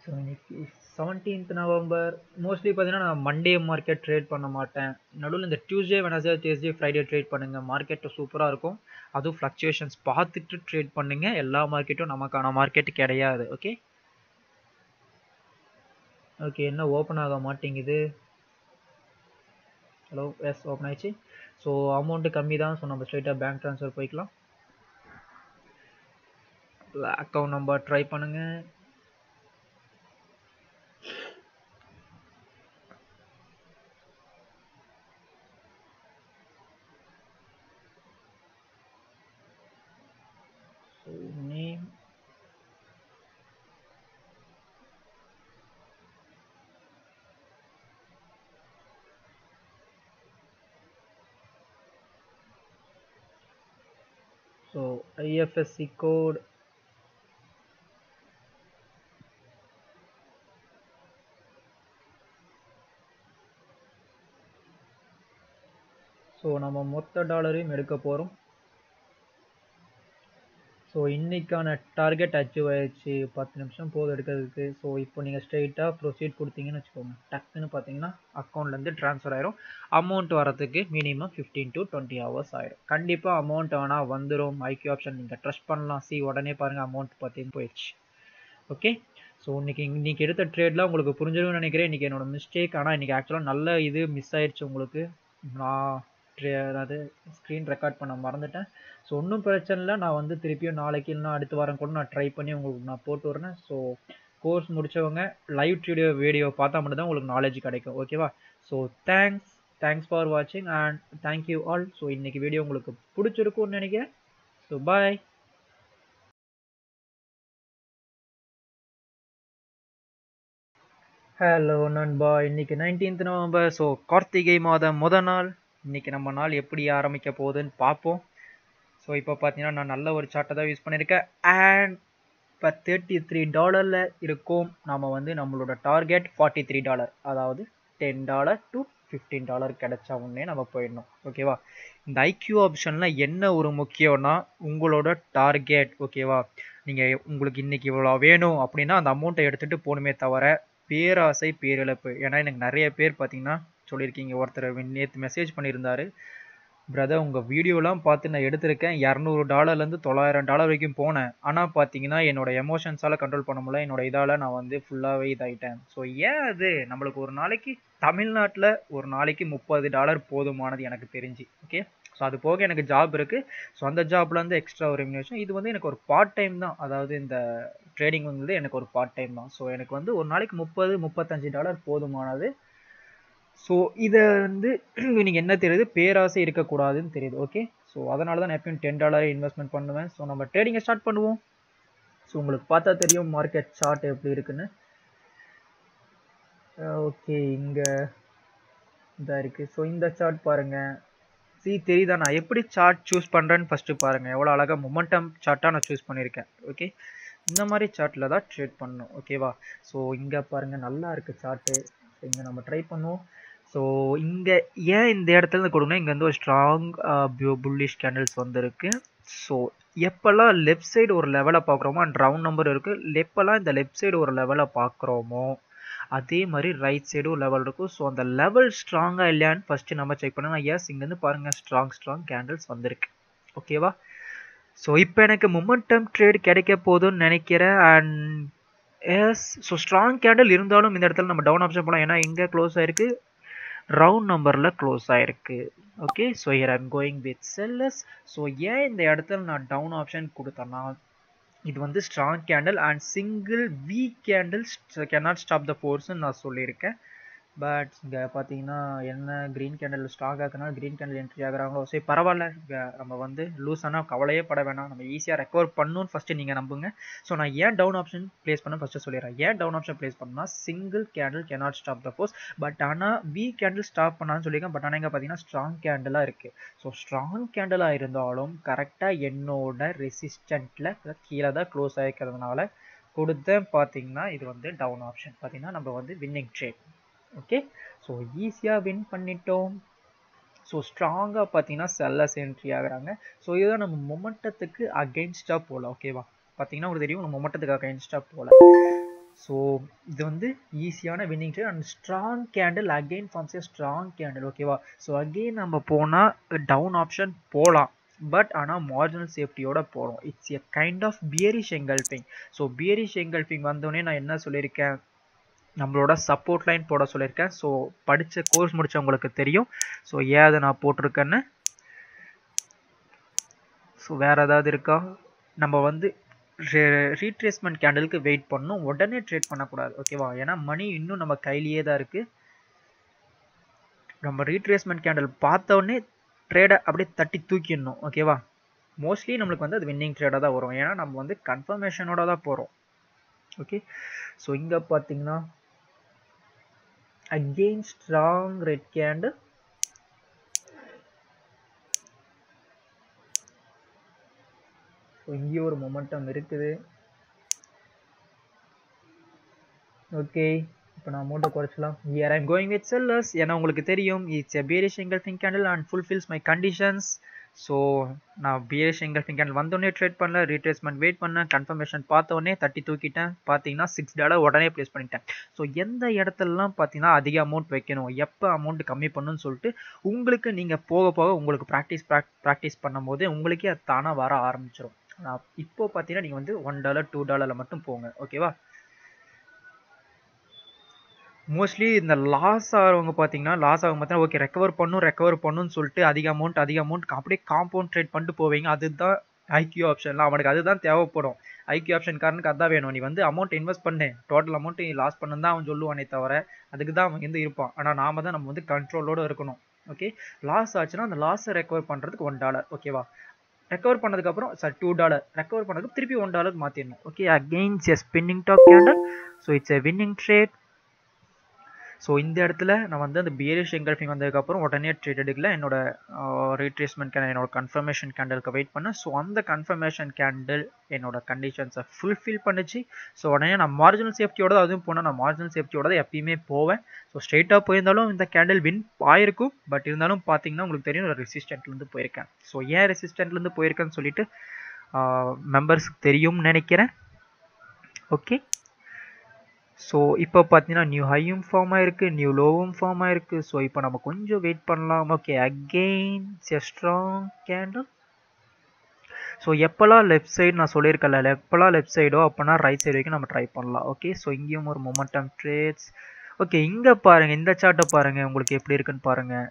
ஸோ இன்னைக்கு செவன்டீன்த் நவம்பர் மோஸ்ட்லி பார்த்தீங்கன்னா நான் மண்டே மார்க்கெட் ட்ரேட் பண்ண மாட்டேன். நடுவில் இந்த Tuesday Wednesday Thursday Friday trade பண்ணுங்கள் மார்க்கெட்டு சூப்பராக இருக்கும். அதுவும் ஃப்ளக்சுவேஷன்ஸ் பார்த்துட்டு ட்ரேட் பண்ணுங்கள் எல்லா மார்க்கெட்டும் நமக்கான மார்க்கெட் கிடையாது. ஓகே ஓகே என்ன ஓப்பன் ஆக மாட்டேங்குது? ஹலோ எஸ் ஓப்பன் ஆயிடுச்சு. ஸோ அமௌண்ட்டு கம்மி தான் ஸோ நம்ம ஸ்ட்ரைட்டாக பேங்க் ட்ரான்ஸ்ஃபர் போய்க்கலாம். அக்கௌண்ட் நம்பர் ட்ரை பண்ணுங்கள் So name so IFSC code நம்ம மொத்த டாலரையும் எடுக்க போகிறோம் ஸோ இன்றைக்கான டார்கெட் அச்சீவ் ஆயிடுச்சு. பத்து நிமிஷம் போதும் எடுக்கிறதுக்கு. ஸோ இப்போ நீங்கள் ஸ்ட்ரெயிட்டாக ப்ரொசீட் கொடுத்தீங்கன்னு வச்சுக்கோங்க. டக்குன்னு பார்த்தீங்கன்னா அக்கௌண்ட்லேருந்து ட்ரான்ஸ்ஃபர் ஆயிரும். அமௌண்ட் வரதுக்கு minimum fifteen to twenty hours ஆயிரும். கண்டிப்பாக அமௌண்ட் ஆனால் வந்துடும் ஐக்கியூ ஆப்ஷன் நீங்கள் ட்ரஸ்ட் பண்ணலாம். சி உடனே பாருங்கள் அமௌண்ட் பார்த்தீங்கன்னு போயிடுச்சு. ஓகே ஸோ இன்னைக்கு இன்றைக்கி எடுத்த ட்ரேட்லாம் உங்களுக்கு புரிஞ்சிடும்னு நினைக்கிறேன். இன்றைக்கி என்னோட மிஸ்டேக் ஆனால் இன்றைக்கி ஆக்சுவலாக நல்ல இது மிஸ் ஆயிடுச்சு உங்களுக்கு. நான் அதாவது ஸ்க்ரீன் ரெக்கார்ட் பண்ண மறந்துட்டேன். ஸோ ஒன்றும் பிரச்சனை இல்லை. நான் வந்து திருப்பியும் நாளைக்கு இல்லைனா அடுத்த வாரம் கூட நான் ட்ரை பண்ணி உங்களுக்கு நான் போட்டு வரேன் ஸோ கோர்ஸ் முடித்தவங்க லைவ் வீடியோ வீடியோ பார்த்தா மட்டும் தான் உங்களுக்கு நாலேஜ் கிடைக்கும். ஓகேவா ஸோ தேங்க்ஸ் தேங்க்ஸ் ஃபார் வாட்சிங் and thank you all so இன்றைக்கி வீடியோ உங்களுக்கு பிடிச்சிருக்கும்னு நினைக்கிறேன். ஸோ பாய் ஹலோ நண்பா. இன்னைக்கு நைன்டீன்த் நவம்பர் ஸோ கார்த்திகை மாதம் முத நாள். இன்னைக்கு நம்ம நாள் எப்படி ஆரம்பிக்க போகுதுன்னு பார்ப்போம். ஸோ இப்போ பார்த்தீங்கன்னா நான் நல்ல ஒரு சார்ட்டை தான் யூஸ் பண்ணியிருக்கேன். அண்ட் இப்போ தேர்ட்டி த்ரீ டாலரில் இருக்கும். நாம் வந்து நம்மளோட டார்கெட் ஃபார்ட்டி த்ரீ டாலர் அதாவது ten dollar to fifteen dollar கிடைச்சா உடனே நம்ம போயிடணும். ஓகேவா இந்த ஐக்யூ ஆப்ஷனில் என்ன ஒரு முக்கியம்னா உங்களோட டார்கெட் ஓகேவா நீங்கள் உங்களுக்கு இன்றைக்கி இவ்வளோ வேணும் அப்படின்னா அந்த அமௌண்ட்டை எடுத்துகிட்டு போகணுமே தவிர பேராசை பேரிழப்பு. ஏன்னா எனக்கு நிறைய பேர் பார்த்தீங்கன்னா சொல்லியிருக்கீங்க. ஒருத்தர் நேற்று மெசேஜ் பண்ணியிருந்தாரு. பிரதர் உங்கள் வீடியோலாம் பார்த்து நான் எடுத்திருக்கேன். இரநூறு டாலர்லேருந்து தொள்ளாயிரம் டாலர் வரைக்கும் போனேன். ஆனால் பார்த்தீங்கன்னா என்னோடய எமோஷன்ஸால் கண்ட்ரோல் பண்ண முடியல. என்னோட இதால் நான் வந்து ஃபுல்லாகவே இதாகிட்டேன் ஸோ ஏன் அது? நம்மளுக்கு ஒரு நாளைக்கு தமிழ்நாட்டில் ஒரு நாளைக்கு முப்பது டாலர் போதுமானது எனக்கு தெரிஞ்சு. ஓகே ஸோ அது போக எனக்கு ஜாப் இருக்குது ஸோ அந்த ஜாப்லேருந்து எக்ஸ்ட்ரா ஒரு ரெமினேஷன் இது வந்து எனக்கு ஒரு பார்ட் டைம் தான். அதாவது இந்த ட்ரேடிங் வந்து எனக்கு ஒரு பார்ட் டைம் தான். ஸோ எனக்கு வந்து ஒரு நாளைக்கு முப்பது முப்பத்தஞ்சு டாலர் போதுமானது ஸோ இதை வந்து நீங்கள் என்ன தெரியுது? பேராசை இருக்கக்கூடாதுன்னு தெரியுது ஓகே ஸோ அதனால தான் நான் எப்பயும் டென் டாலரை இன்வெஸ்ட்மெண்ட் பண்ணுவேன். ஸோ நம்ம ட்ரேடிங்கை ஸ்டார்ட் பண்ணுவோம். ஸோ உங்களுக்கு பார்த்தா தெரியும் மார்க்கெட் சார்ட் எப்படி இருக்குன்னு. ஓகே இங்கே இதாக இருக்குது ஸோ இந்த சார்ட் பாருங்கள் சி தெரியுதா நான் எப்படி சார்ட் சூஸ் பண்ணுறேன்னு ஃபஸ்ட்டு பாருங்கள் எவ்வளோ அழகாக மொமெண்டம் சார்ட்டாக நான் சூஸ் பண்ணியிருக்கேன் ஓகே இந்த மாதிரி சார்ட்டில் தான் ட்ரேட் பண்ணணும் ஓகேவா ஸோ இங்கே பாருங்கள் நல்லா இருக்குது சார்ட்டு இங்கே நம்ம ட்ரை பண்ணுவோம் ஸோ இங்கே ஏன் இந்த இடத்துல இருந்து கொடுங்கன்னா இங்கே வந்து ஒரு ஸ்ட்ராங் புல்லிஷ் கேண்டில்ஸ் வந்துருக்கு. ஸோ எப்போல்லாம் லெஃப்ட் சைடு ஒரு லெவலை பார்க்குறோமோ அண்ட் ரவுண்ட் நம்பர் இருக்குது எப்போல்லாம் இந்த லெஃப்ட் சைடு ஒரு லெவலை பார்க்குறோமோ அதே மாதிரி ரைட் சைடும் லெவல் இருக்கும். ஸோ அந்த லெவல் ஸ்ட்ராங்காக இல்லையான்னு ஃபஸ்ட்டு நம்ம செக் பண்ணணும் எஸ் இங்கேருந்து பாருங்கள் ஸ்ட்ராங் ஸ்ட்ராங் கேண்டில்ஸ் வந்திருக்கு. ஓகேவா ஸோ இப்போ எனக்கு மொமெண்டம் ட்ரேட் கிடைக்க போதுன்னு நினைக்கிறேன். And yes so strong candle இருந்தாலும் இந்த இடத்துல நம்ம டவுன் ஆப்ஷன் போகலாம் ஏன்னா எங்கே க்ளோஸ் ஆயிருக்கு. ரவுண்ட் நம்பரில் க்ளோஸ் ஆயிருக்கு. Okay so here I'm going with sellers so ஏன் இந்த இடத்துல நான் டவுன் ஆப்ஷன் கொடுத்தேன்னா இது வந்து strong candle and single weak candle cannot stop the ஃபோர்ஸ்ன்னு நான் சொல்லியிருக்கேன். பட் இங்கே பார்த்தீங்கன்னா என்ன க்ரீன் கேண்டில் ஸ்டாக் ஆகுனால க்ரீன் கேண்டில் என்ட்ரி ஆகுறாங்களோ சரி பரவாயில்ல. இங்கே நம்ம வந்து லூஸ் ஆனால் கவலையே பட வேணாம். நம்ம ஈஸியாக ரெக்கவர் பண்ணணும்னு ஃபஸ்ட்டு நீங்கள் நம்புங்க. ஸோ நான் ஏன் டவுன் ஆப்ஷன் ப்ளேஸ் பண்ண ஃபஸ்ட்டு சொல்லிடுறேன். ஏன் டவுன் ஆப்ஷன் ப்ளேஸ் பண்ணால் single candle cannot stop the force but ஆனால் பி கேண்டில் ஸ்டாப் பண்ணான்னு சொல்லியிருக்கேன். பட் ஆனால் இங்கே பார்த்தீங்கன்னா ஸ்ட்ராங் கேண்டிலாக இருக்குது ஸோ ஸ்ட்ராங் கேண்டிலாக இருந்தாலும் கரெக்டாக என்னோட ரெசிஸ்டண்ட்டில் கீழே தான் க்ளோஸ் ஆகிக்கிறதுனால கொடுத்தேன் பார்த்தீங்கன்னா இது வந்து டவுன் ஆப்ஷன் பார்த்தீங்கன்னா நம்ம வந்து வின்னிங் ட்ரேட் ஓகே ஸோ ஈஸியாக வின் பண்ணிட்டோம். ஸோ ஸ்ட்ராங்காக பார்த்தீங்கன்னா செல்லஸ் என்ட்ரி ஆகிறாங்க. ஸோ இதுதான் நம்ம மொமெண்டத்துக்கு அகெயின்ஸ்டாக போகலாம் ஓகேவா பார்த்தீங்கன்னா உங்களுக்கு தெரியும் நம்ம மொமெண்டத்துக்கு அகெயின்ஸ்டாக போகல ஸோ இது வந்து ஈஸியான winning trade and strong candle again forms a strong candle ஓகேவா ஸோ அகெயின் நம்ம போனால் டவுன் ஆப்ஷன் போகலாம் பட் ஆனால் மார்ஜினல் சேஃப்டியோட போகிறோம் it's a kind of bearish engulfing so bearish engulfing வந்தோடனே நான் என்ன சொல்லியிருக்கேன்? நம்மளோட சப்போர்ட் லைன் போட சொல்லியிருக்கேன். ஸோ படித்த கோர்ஸ் முடித்தவங்களுக்கு தெரியும். ஸோ ஏன் அதை நான் போட்டிருக்கேன்னு? ஸோ வேறு ஏதாவது இருக்கா? நம்ம வந்து ரீட்ரேஸ்மெண்ட் கேண்டலுக்கு வெயிட் பண்ணணும். உடனே ட்ரேட் பண்ணக்கூடாது. ஓகேவா ஏன்னா மணி இன்னும் நம்ம கையிலேயே தான் இருக்குது நம்ம ரீட்ரேஸ்மெண்ட் கேண்டல் பார்த்தோன்னே ட்ரேடை அப்படியே தட்டி தூக்கிடணும். ஓகேவா மோஸ்ட்லி நம்மளுக்கு வந்து அது வின்னிங் ட்ரேடாக தான் வரும். ஏன்னா நம்ம வந்து கன்ஃபர்மேஷனோட தான் போகிறோம் ஓகே ஸோ இங்கே பார்த்தீங்கன்னா again ஸ்ட்ராங் ரெட் candle. இங்கே ஒரு மொமெண்டம் இருக்குது. ஓகே இப்போ நான் அமௌண்ட்டை குறைச்சலாம் here I'm going with sellers ஏன்னா உங்களுக்கு தெரியும் it's a bearish engulfing candle and fulfils my conditions so நான் பியரிஷ் எங்கல்ஃபிங் கேண்டில் வந்தோடனே ட்ரேட் பண்ணல ரீட்ரேஸ்மெண்ட் வெயிட் பண்ணேன் கன்ஃபர்மேஷன் பார்த்தோடனே தட்டி தூக்கிட்டேன். பார்த்தீங்கன்னா சிக்ஸ் டாலர் உடனே ப்ளேஸ் பண்ணிட்டேன். ஸோ எந்த இடத்துலலாம் பார்த்தீங்கன்னா அதிக அமௌண்ட் வைக்கணும் எப்போ அமௌண்ட் கம்மி பண்ணணும்னு சொல்லிட்டு உங்களுக்கு நீங்கள் போக போக உங்களுக்கு ப்ராக்டிஸ் ப்ராக்டிஸ் பண்ணும்போது உங்களுக்கே அது தானாக வர ஆரம்பிச்சிடும் இப்போ பார்த்தீங்கன்னா நீங்கள் வந்து ஒன் டாலர் டூ டாலரில் மட்டும் போங்க ஓகேவா மோஸ்ட்லி இந்த லாஸ் ஆகிறவங்க பார்த்தீங்கன்னா லாஸ் ஆகும் பார்த்தீங்கன்னா ஓகே ரெக்கவர் பண்ணும் ரெக்கவர் பண்ணுன்னு சொல்லிட்டு அதிக அமௌண்ட் அதிக அமௌண்ட் அப்படியே காம்பவுண்ட் ட்ரேட் பண்ணிட்டு போவீங்க. அதுதான் ஐக்கியூ ஆப்ஷன்லாம் அவனுக்கு அதுதான் தேவைப்படும். ஐக்கியூ ஆப்ஷன்காரனுக்கு அதான் வேணும். நீ வந்து அமௌண்ட் இன்வெஸ்ட் பண்ணு. டோட்டல் அமௌண்ட் லாஸ் பண்ணு தான் அவன் சொல்லுவானே தவிர அதுக்கு தான் அவன் வந்து இருப்பான். ஆனால் நாம தான் நம்ம வந்து கண்ட்ரோலோடு இருக்கணும். ஓகே லாஸ் ஆச்சுன்னா அந்த லாஸை ரெக்கவர் பண்ணுறதுக்கு ஒன் டாலர் ஓகேவா ரெக்கவர் பண்ணதுக்கப்புறம் சார் டூ டாலர் ரெக்கவர் பண்ணதுக்கு திருப்பி one dollar மாற்றிடணும் okay again it's a spinning top candle so it's a winning trade so இந்த இடத்துல நான் வந்து அந்த பியரிஷ் எங்கல்ஃபிங் வந்ததுக்கப்புறம் உடனே ட்ரேட் எடுக்கல என்னோட ரீட்ரேஸ்மெண்ட் கேண்டல் என்னோட கன்ஃபர்மேஷன் கேண்டலுக்கு வெயிட் பண்ணேன். ஸோ அந்த கன்ஃபர்மேஷன் கேண்டில் என்னோட கண்டிஷன்ஸை ஃபுல்ஃபில் பண்ணுச்சு. ஸோ உடனே நான் மார்ஜினல் சேஃப்டியோட அதுவும் போனால் நான் மார்ஜினல் சேஃப்டியோட தான் எப்பயுமே போவேன். ஸோ ஸ்ட்ரெயிட்டாக போயிருந்தாலும் இந்த கேண்டில் வின் ஆயிருக்கும். பட் இருந்தாலும் பார்த்தீங்கன்னா உங்களுக்கு தெரியும் நான் ரெசிஸ்டன்ட்லேருந்து போயிருக்கேன். ஸோ ஏன் ரெசிஸ்டன்ட்லேருந்து போயிருக்கேன்னு சொல்லிட்டு மெம்பர்ஸ்க்கு தெரியும்னு நினைக்கிறேன். ஓகே ஸோ இப்போ பார்த்தீங்கன்னா நியூ ஹையும் ஃபார்ம் ஆயிருக்கு நியூ லோவும் ஃபார்ம் ஆயிருக்கு. ஸோ இப்போ நம்ம கொஞ்சம் வெயிட் பண்ணலாம். Okay again strong candle so எப்போல்லாம் லெஃப்ட் சைடு நான் சொல்லியிருக்கல எப்போல்லாம் லெஃப்ட் சைடோ அப்போனா ரைட் சைடு வரைக்கும் நம்ம ட்ரை பண்ணலாம். ஓகே ஸோ இங்கேயும் ஒரு மொமெண்டம் ட்ரேட்ஸ் ஓகே இங்கே பாருங்கள் இந்த சார்ட்டை பாருங்கள் உங்களுக்கு எப்படி இருக்குன்னு பாருங்கள்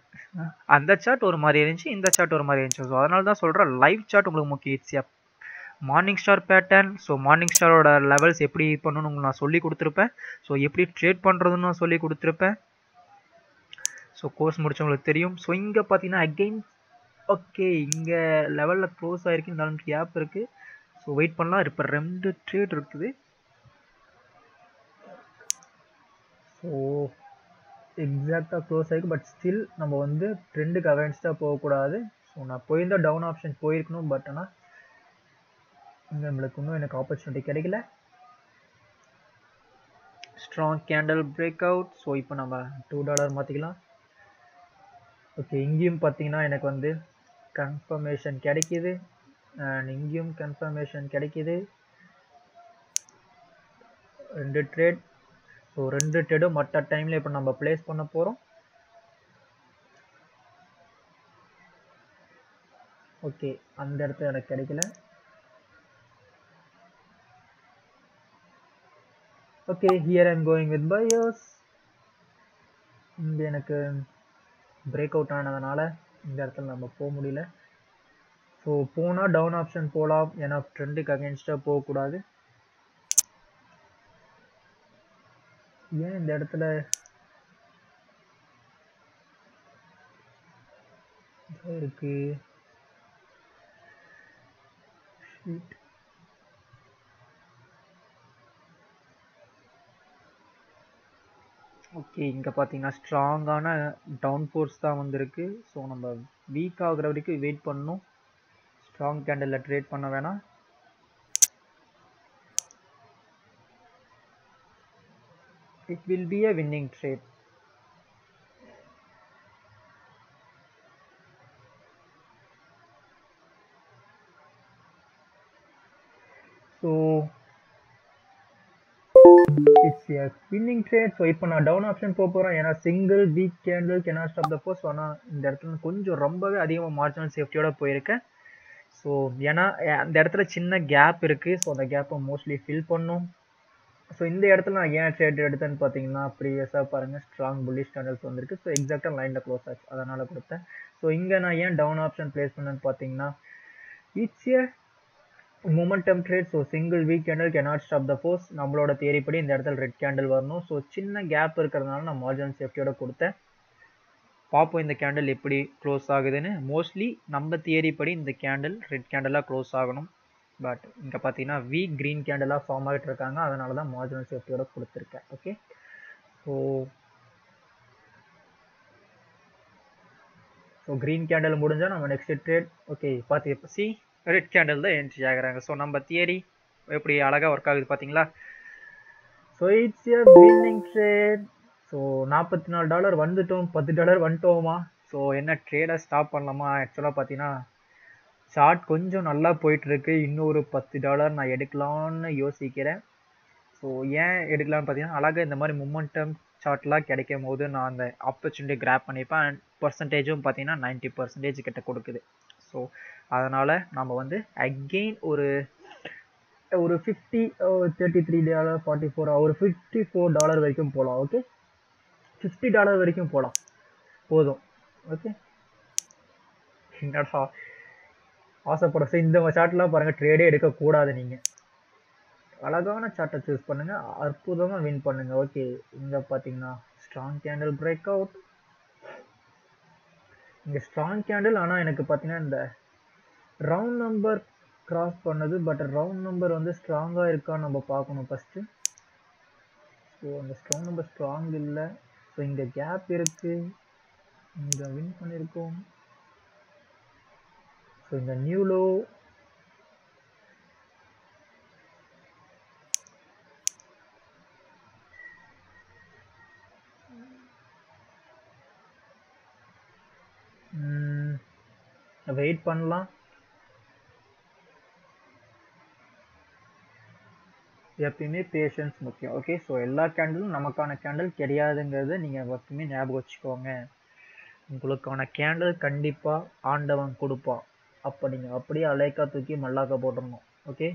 அந்த சார்ட் ஒரு மாதிரி இருந்துச்சு இந்த சார்ட் ஒரு மாதிரி இருந்துச்சு. ஸோ அதனால தான் சொல்கிறேன் லைவ் சார்ட் உங்களுக்கு முக்கியம் it's morning star pattern so morning ஸ்டாரோட levels எப்படி பண்ணணும்னு உங்களுக்கு நான் சொல்லி கொடுத்துருப்பேன். ஸோ எப்படி ட்ரேட் பண்ணுறதுன்னு நான் சொல்லி கொடுத்துருப்பேன். ஸோ கோர்ஸ் முடிச்சவங்களுக்கு தெரியும். ஸோ இங்கே பார்த்தீங்கன்னா அகெயின் ஓகே இங்கே லெவலில் க்ளோஸ் ஆகிருக்கு இருந்தாலும் கேப் இருக்குது ஸோ வெயிட் பண்ணலாம். இப்போ ரெண்டு ட்ரேட் இருக்குது. ஸோ எக்ஸாக்டாக க்ளோஸ் ஆகிருக்கு பட் ஸ்டில் நம்ம வந்து ட்ரெண்டுக்கு அகைன்ஸ்டாக போகக்கூடாது. ஸோ நான் போயிருந்தால் டவுன் ஆப்ஷன் போயிருக்கணும். பட் ஆனால் நம்மளுக்கு இன்னும் எனக்கு ஆப்பர்ச்சுனிட்டி கிடைக்கல. Strong candle break out so இப்போ நம்ம டூ டாலர் மாற்றிக்கலாம் ஓகே இங்கேயும் பார்த்தீங்கன்னா எனக்கு வந்து கன்ஃபர்மேஷன் கிடைக்கிது. அண்ட் இங்கேயும் கன்ஃபர்மேஷன் கிடைக்கிது. ரெண்டு ட்ரேட் ஸோ ரெண்டு ட்ரேடும் மற்ற டைமில் இப்போ நம்ம ப்ளேஸ் பண்ண போகிறோம் ஓகே அந்த இடத்துல எனக்கு கிடைக்கல. okay here I'm going with BIOS. இங்கே எனக்கு பிரேக் அவுட் ஆனதுனால இந்த இடத்துல நம்ம போக முடியல. ஸோ போனால் டவுன் ஆப்ஷன் போகலாம் ஏன்னா ட்ரெண்டுக்கு அகேன்ஸ்டாக போகக்கூடாது. ஏன் இந்த இடத்துல? இருக்கு. ஷீட் ஓகே இங்கே பார்த்தீங்கன்னா ஸ்ட்ராங்கான டவுன் ஃபோர்ஸ் தான் வந்திருக்கு. ஸோ நம்ம வீக் ஆகுற வரைக்கும் வெயிட் பண்ணணும். ஸ்ட்ராங் கேண்டலில் ட்ரேட் பண்ண வேணாம். It will be a winning trade it's trade so இப்போ நான் டவுன் ஆப்ஷன் போக போகிறேன் ஏன்னா single wick candle cannot stop the post ஆனால் இந்த இடத்துல கொஞ்சம் ரொம்பவே அதிகமாக மார்ஜினல் சேஃப்டியோட போயிருக்கேன். ஸோ ஏன்னா அந்த இடத்துல சின்ன கேப் இருக்குது ஸோ அந்த கேப்பை மோஸ்ட்லி ஃபில் பண்ணும். ஸோ இந்த இடத்துல நான் ஏன் ட்ரேட் எடுத்தேன்னு பார்த்தீங்கன்னா ப்ரீவியஸாக பாருங்கள் ஸ்ட்ராங் புல்லிஷ் கேண்டல்ஸ் வந்திருக்கு. ஸோ எக்ஸாக்டாக லைனில் க்ளோஸ் ஆச்சு. அதனால் கொடுத்தேன். ஸோ இங்கே நான் ஏன் டவுன் ஆப்ஷன் ப்ளேஸ் பண்ணேன்னு பார்த்தீங்கன்னா it's a momentum trade so single wick candle cannot stop the force நம்மளோட தேரிப்படி இந்த இடத்துல ரெட் கேண்டில் வரணும். ஸோ சின்ன கேப் இருக்கிறதுனால நான் மார்ஜினல் சேஃப்டியோட கொடுத்தேன். பார்ப்போம் இந்த கேண்டில் எப்படி க்ளோஸ் ஆகுதுன்னு. மோஸ்ட்லி நம்ம தியரிப்படி இந்த கேண்டில் ரெட் கேண்டலாக க்ளோஸ் ஆகணும். பட் இங்கே பார்த்தீங்கன்னா வீக் க்ரீன் கேண்டலாக ஃபார்ம் ஆகிட்டு இருக்காங்க. அதனால தான் மார்ஜினல் சேஃப்டியோட கொடுத்துருக்கேன். Okay so so green candle முடிஞ்சால் நம்ம நெக்ஸ்ட் ட்ரேட் ஓகே பார்த்து சி ரெட் கேண்டில் தான் என்ட்ரி ஆகுறாங்க. ஸோ நம்ம தியரி எப்படி அழகாக ஒர்க் ஆகுது பார்த்தீங்களா so it's a winning trade so நாற்பத்தி நாலு டாலர் வந்துட்டோம். பத்து டாலர் வந்துட்டோமா? ஸோ என்ன ட்ரேடை ஸ்டாப் பண்ணலாமா? ஆக்சுவலாக பார்த்தீங்கன்னா சார்ட் கொஞ்சம் நல்லா போயிட்டுருக்கு. இன்னொரு பத்து டாலர் நான் எடுக்கலான்னு யோசிக்கிறேன். ஸோ ஏன் எடுக்கலான்னு பார்த்தீங்கன்னா அழகாக இந்த மாதிரி மூமெண்டம் சார்ட்லாம் கிடைக்கும் போது நான் அந்த ஆப்பர்ச்சுனிட்டி கிராப் பண்ணிப்பேன். அண்ட் பர்சன்டேஜும் பார்த்தீங்கன்னா நைன்ட்டி பர்சன்டேஜ் கிட்ட கொடுக்குது. ஸோ அதனால் நம்ம வந்து அகெயின் ஒரு ஒரு fifty thirty three dollar forty four ஒரு ஃபிஃப்டி ஃபோர் டாலர் வரைக்கும் போகலாம் ஓகே ஃபிஃப்டி டாலர் வரைக்கும் போகலாம் போதும் ஓகே என்னடா ஆசைப்பட சார் இந்த சார்ட்லாம் பாருங்கள் ட்ரேடே எடுக்கக்கூடாது நீங்கள் அழகான சார்ட்டை சூஸ் பண்ணுங்கள் அற்புதமாக வின் பண்ணுங்கள் ஓகே இங்கே பார்த்தீங்கன்னா ஸ்ட்ராங் கேண்டில் பிரேக் அவுட் இங்கே ஸ்ட்ராங் கேண்டில் ஆனால் எனக்கு பார்த்தீங்கன்னா இந்த ரவுண்ட் நம்பர் கிராஸ் பண்ணது பட் ரவுண்ட் நம்பர் வந்து ஸ்ட்ராங்காக இருக்கான்னு நம்ம பார்க்கணும் ஃபஸ்ட்டு ஸோ அந்த ஸ்ட்ராங் நம்பர் ஸ்ட்ராங் இல்லை. ஸோ இங்கே கேப் இருக்குது இங்கே வின் பண்ணியிருக்கோம் ஸோ இந்த நியூ லோ வெயிட் பண்ணலாம். எப்பயுமே பேஷன்ஸ் முக்கியம். ஓகே ஸோ எல்லா கேண்டிலும் நமக்கான கேண்டில் கிடையாதுங்கிறத நீங்கள் எப்பயுமே ஞாபகம் வச்சுக்கோங்க. உங்களுக்கான கேண்டில் கண்டிப்பாக ஆண்டவன் கொடுப்பான். அப்போ நீங்கள் அப்படியே அலைக்கா தூக்கி மல்லாக்கா போட்டுடணும் ஓகே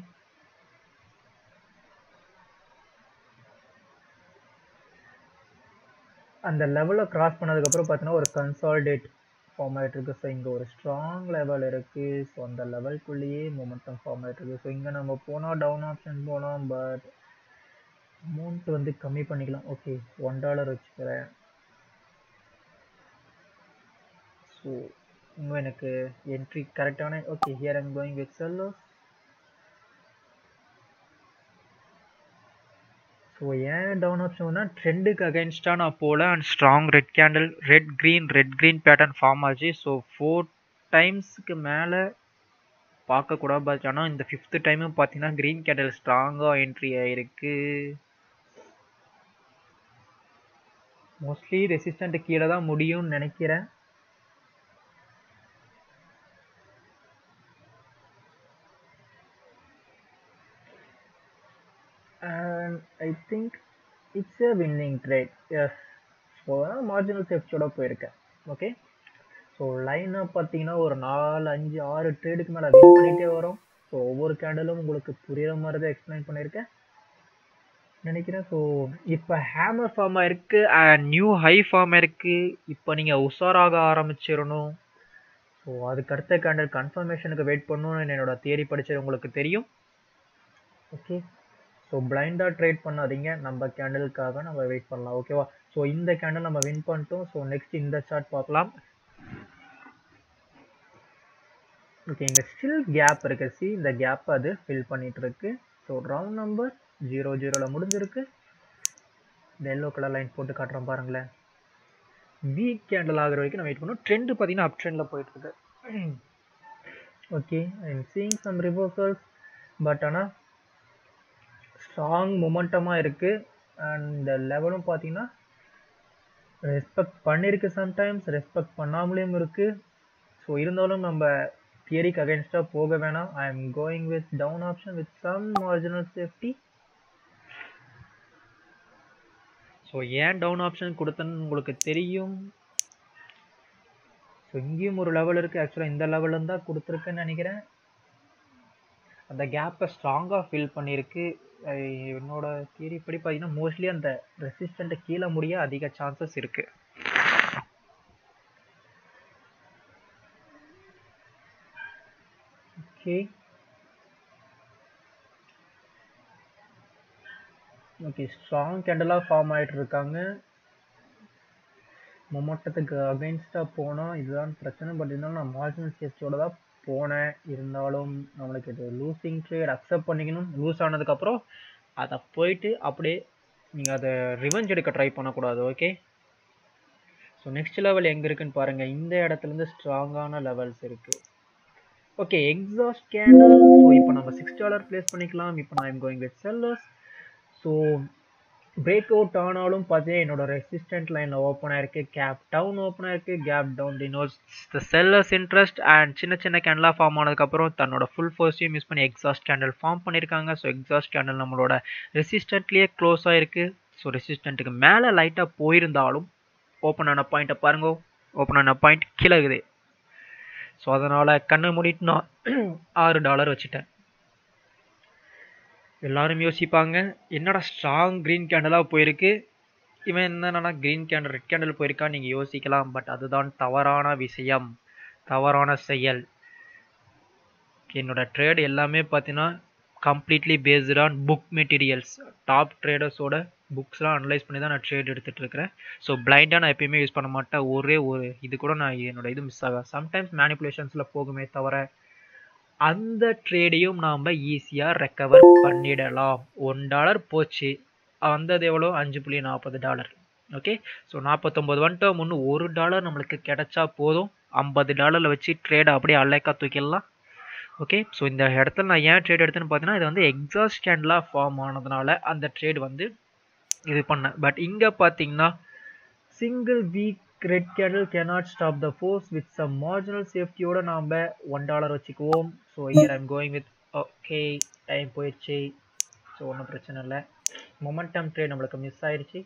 அந்த லெவலை கிராஸ் பண்ணதுக்கப்புறம் பார்த்தீங்கன்னா ஒரு கன்சால்டேட் ஃபார்ம் ஆகிட்டு இருக்கு. ஸோ இங்கே ஒரு ஸ்ட்ராங் லெவல் இருக்குது ஸோ அந்த லெவல்குள்ளேயே மொமெண்டம் ஃபார்ம் ஆகிட்டு இருக்கு. ஸோ இங்கே நம்ம போனால் டவுன் ஆப்ஷன் போனோம் பட் அமௌண்ட் வந்து கம்மி பண்ணிக்கலாம். ஓகே ஒன் டாலர் வச்சுக்கிறேன். ஸோ இன்னும் எனக்கு என்ட்ரி கரெக்டான okay here I'm going with sellers so ஏன் டவுன் ஆப்ஷன்னா ட்ரெண்டுக்கு அகைன்ஸ்டாக நான் போகல and strong red candle red green red green pattern form ஆச்சு. ஸோ ஃபோர் டைம்ஸுக்கு மேலே பார்க்கக்கூடாது பட் ஆனால் இந்த ஃபிஃப்த்து டைமும் பார்த்தீங்கன்னா க்ரீன் கேண்டில் ஸ்ட்ராங்காக என்ட்ரி ஆகிருக்கு மோஸ்ட்லி ரெசிஸ்டண்ட்டு கீழே தான் முடியும்னு நினைக்கிறேன். Think it's a winning trade yes so marginal சேஃப்டியோட போயிருக்கேன். ஓகே ஸோ லைனாக பார்த்தீங்கன்னா ஒரு நாலு அஞ்சு ஆறு ட்ரேடுக்கு மேலே வின் பண்ணிகிட்டே வரும். ஸோ ஒவ்வொரு கேண்டலும் உங்களுக்கு புரிகிற மாதிரி தான் எக்ஸ்பிளைன் பண்ணியிருக்கேன். நினைக்கிறேன். ஸோ இப்போ ஹேமர் ஃபார்மாக இருக்குது அண்ட் நியூ ஹை ஃபார்மாக இருக்குது இப்போ நீங்கள் உஷாராக ஆரம்பிச்சிடணும். ஸோ அதுக்கு அடுத்த கேண்டல் கன்ஃபர்மேஷனுக்கு வெயிட் பண்ணணும்னு என்னோட தியரி படித்தது உங்களுக்கு தெரியும். ஓகே ஸோ பிளைண்டாக ட்ரேட் பண்ணாதீங்க. நம்ம கேண்டலுக்காக நம்ம வெயிட் பண்ணலாம். ஓகேவா ஸோ இந்த கேண்டில் நம்ம வின் பண்ணிட்டோம். ஸோ நெக்ஸ்ட் இந்த சார்ட் பார்க்கலாம். ஓகே இங்கே ஸ்டில் கேப் இருக்கு. சி இந்த கேப் அது ஃபில் பண்ணிட்டு இருக்கு. ஸோ ரவுண்ட் நம்பர் ஜீரோ ஜீரோவில் முடிஞ்சிருக்கு. இந்த எல்லோ கலர் லைன் போட்டு காட்டுறோம் பாருங்களேன். வீக் கேண்டில் ஆகிற வரைக்கும் நம்ம வெயிட் பண்ணோம். ட்ரெண்டு பார்த்தீங்கன்னா அப் ட்ரெண்டில் போயிட்டு இருக்கு. Okay I am seeing some reversals but ஆனால் ஸ்ட்ராங் மொமெண்டமாக இருக்குது அண்ட் இந்த லெவலும் பார்த்தீங்கன்னா ரெஸ்பெக்ட் பண்ணியிருக்கு சம்டைம்ஸ் ரெஸ்பெக்ட் பண்ணாமலேயும் இருக்குது ஸோ இருந்தாலும் நம்ம தியரிக்கு அகேன்ஸ்டாக போக வேணாம். I am going with down option with some marginal safety so ஏன் டவுன் ஆப்ஷன் கொடுத்தேன்னு உங்களுக்கு தெரியும்? ஸோ இங்கேயும் ஒரு லெவல் இருக்குது ஆக்சுவலாக இந்த லெவலில் தான் கொடுத்துருக்குன்னு நினைக்கிறேன். அந்த கேப்பை ஸ்ட்ராங்காக ஃபில் பண்ணியிருக்கு. என்னோட தியரி படி பார்த்தீங்கன்னா மோஸ்ட்லி அந்த ரெசிஸ்டண்ட்டை கீழே முடிய அதிக சான்சஸ் இருக்கு. ஓகே ஓகே ஸ்ட்ராங் கேண்டலாக ஃபார்ம் ஆகிட்டு இருக்காங்க. மொமெண்டத்துக்கு அகைன்ஸ்டாக போனால் இதுதான் பிரச்சனை. பட் இருந்தாலும் நான் மார்ஜினல் சேஃப்டியோட தான் போனேன் இருந்தாலும் நம்மளுக்கு இது லூசிங் ட்ரேட் அக்செப்ட் பண்ணிக்கணும். லூஸ் ஆனதுக்கப்புறம் அதை போயிட்டு அப்படியே நீங்கள் அதை ரிவெஞ்ச் எடுக்க ட்ரை பண்ணக்கூடாது ஓகே ஸோ நெக்ஸ்ட் லெவல் எங்கே இருக்குன்னு பாருங்கள் இந்த இடத்துலேருந்து ஸ்ட்ராங்கான லெவல்ஸ் இருக்குது ஓகே எக்ஸாஸ்ட் கேண்டல் ஸோ இப்போ நம்ம சிக்ஸ் டாலர் ப்ளேஸ் பண்ணிக்கலாம். இப்போ நான் going with sellers so break out ஆனாலும் பார்த்தீங்கன்னா என்னோட ரெசிஸ்டன்ட் லைனில் ஓப்பன் ஆயிருக்கு கேப் டவுன் ஓப்பன் ஆயிருக்கு gap down denotes the sellers interest and சின்ன சின்ன கேண்டலாக ஃபார்ம் ஆனதுக்கப்புறம் தன்னோட ஃபுல் ஃபோர்ஸையும் யூஸ் பண்ணி எக்ஸாஸ்ட் கேண்டல் ஃபார்ம் பண்ணியிருக்காங்க. ஸோ எக்ஸாஸ்ட் கேண்டல் நம்மளோட ரெசிஸ்டன்ட்லேயே க்ளோஸ் ஆயிருக்கு. ஸோ ரெசிஸ்டண்ட்டுக்கு மேலே லைட்டாக போயிருந்தாலும் ஓப்பன் ஆன பாயிண்ட்டை பாருங்க. ஓப்பன் ஆன பாயிண்ட் கீழே இருக்குது. ஸோ அதனால் கண்ணை மூடிட்டு நான் ஆறு டாலர் வச்சுட்டேன். எல்லாரும் யோசிப்பாங்க என்னடா ஸ்ட்ராங் க்ரீன் கேண்டலாக போயிருக்கு? இவன் என்னென்னா க்ரீன் கேண்டல் ரெட் கேண்டல் போயிருக்கான்னு நீங்கள் யோசிக்கலாம் பட் அதுதான் தவறான விஷயம் தவறான செயல். என்னோடய ட்ரேட் எல்லாமே பார்த்தீங்கன்னா completely based on book materials top ட்ரேடர்ஸோட புக்ஸ்லாம் அனலைஸ் பண்ணி தான் நான் ட்ரேட் எடுத்துகிட்டு இருக்கிறேன். ஸோ பிளைண்டாக நான் எப்பயுமே யூஸ் பண்ண மாட்டேன். ஒரே ஒரு இது கூட நான் என்னோட இது மிஸ் ஆகும் சம்டைம்ஸ் மேனிப்புலேஷன்ஸில் போகுமே தவிர அந்த ட்ரேடையும் நாம் ஈஸியாக ரெக்கவர் பண்ணிடலாம். ஒன் டாலர் போச்சு. வந்தது எவ்வளோ? அஞ்சு புள்ளி நாற்பது டாலர் ஓகே ஸோ நாற்பத்தொம்பது வந்துட்டோம். ஒன்று ஒரு டாலர் நம்மளுக்கு கிடைச்சா போதும். ஐம்பது டாலரில் வச்சு ட்ரேடை அப்படியே அலைக்கா தூக்கிடலாம். ஓகே ஸோ இந்த இடத்துல நான் ஏன் ட்ரேட் எடுத்தேன்னு பார்த்தீங்கன்னா இது வந்து எக்ஸாஸ்ட் கேண்டலாக ஃபார்ம் ஆனதுனால அந்த ட்ரேட் வந்து இது பண்ணேன். பட் இங்கே பார்த்தீங்கன்னா single wick great candle cannot stop the force with some marginal சேஃப்டியோட நாம் ஒன் டாலர் வச்சுக்குவோம். So here I'm going with okay time போயிடுச்சு. ஸோ ஒன்றும் பிரச்சனை இல்லை. மொமெண்டம் ட்ரேட் நம்மளுக்கு மிஸ் ஆயிடுச்சு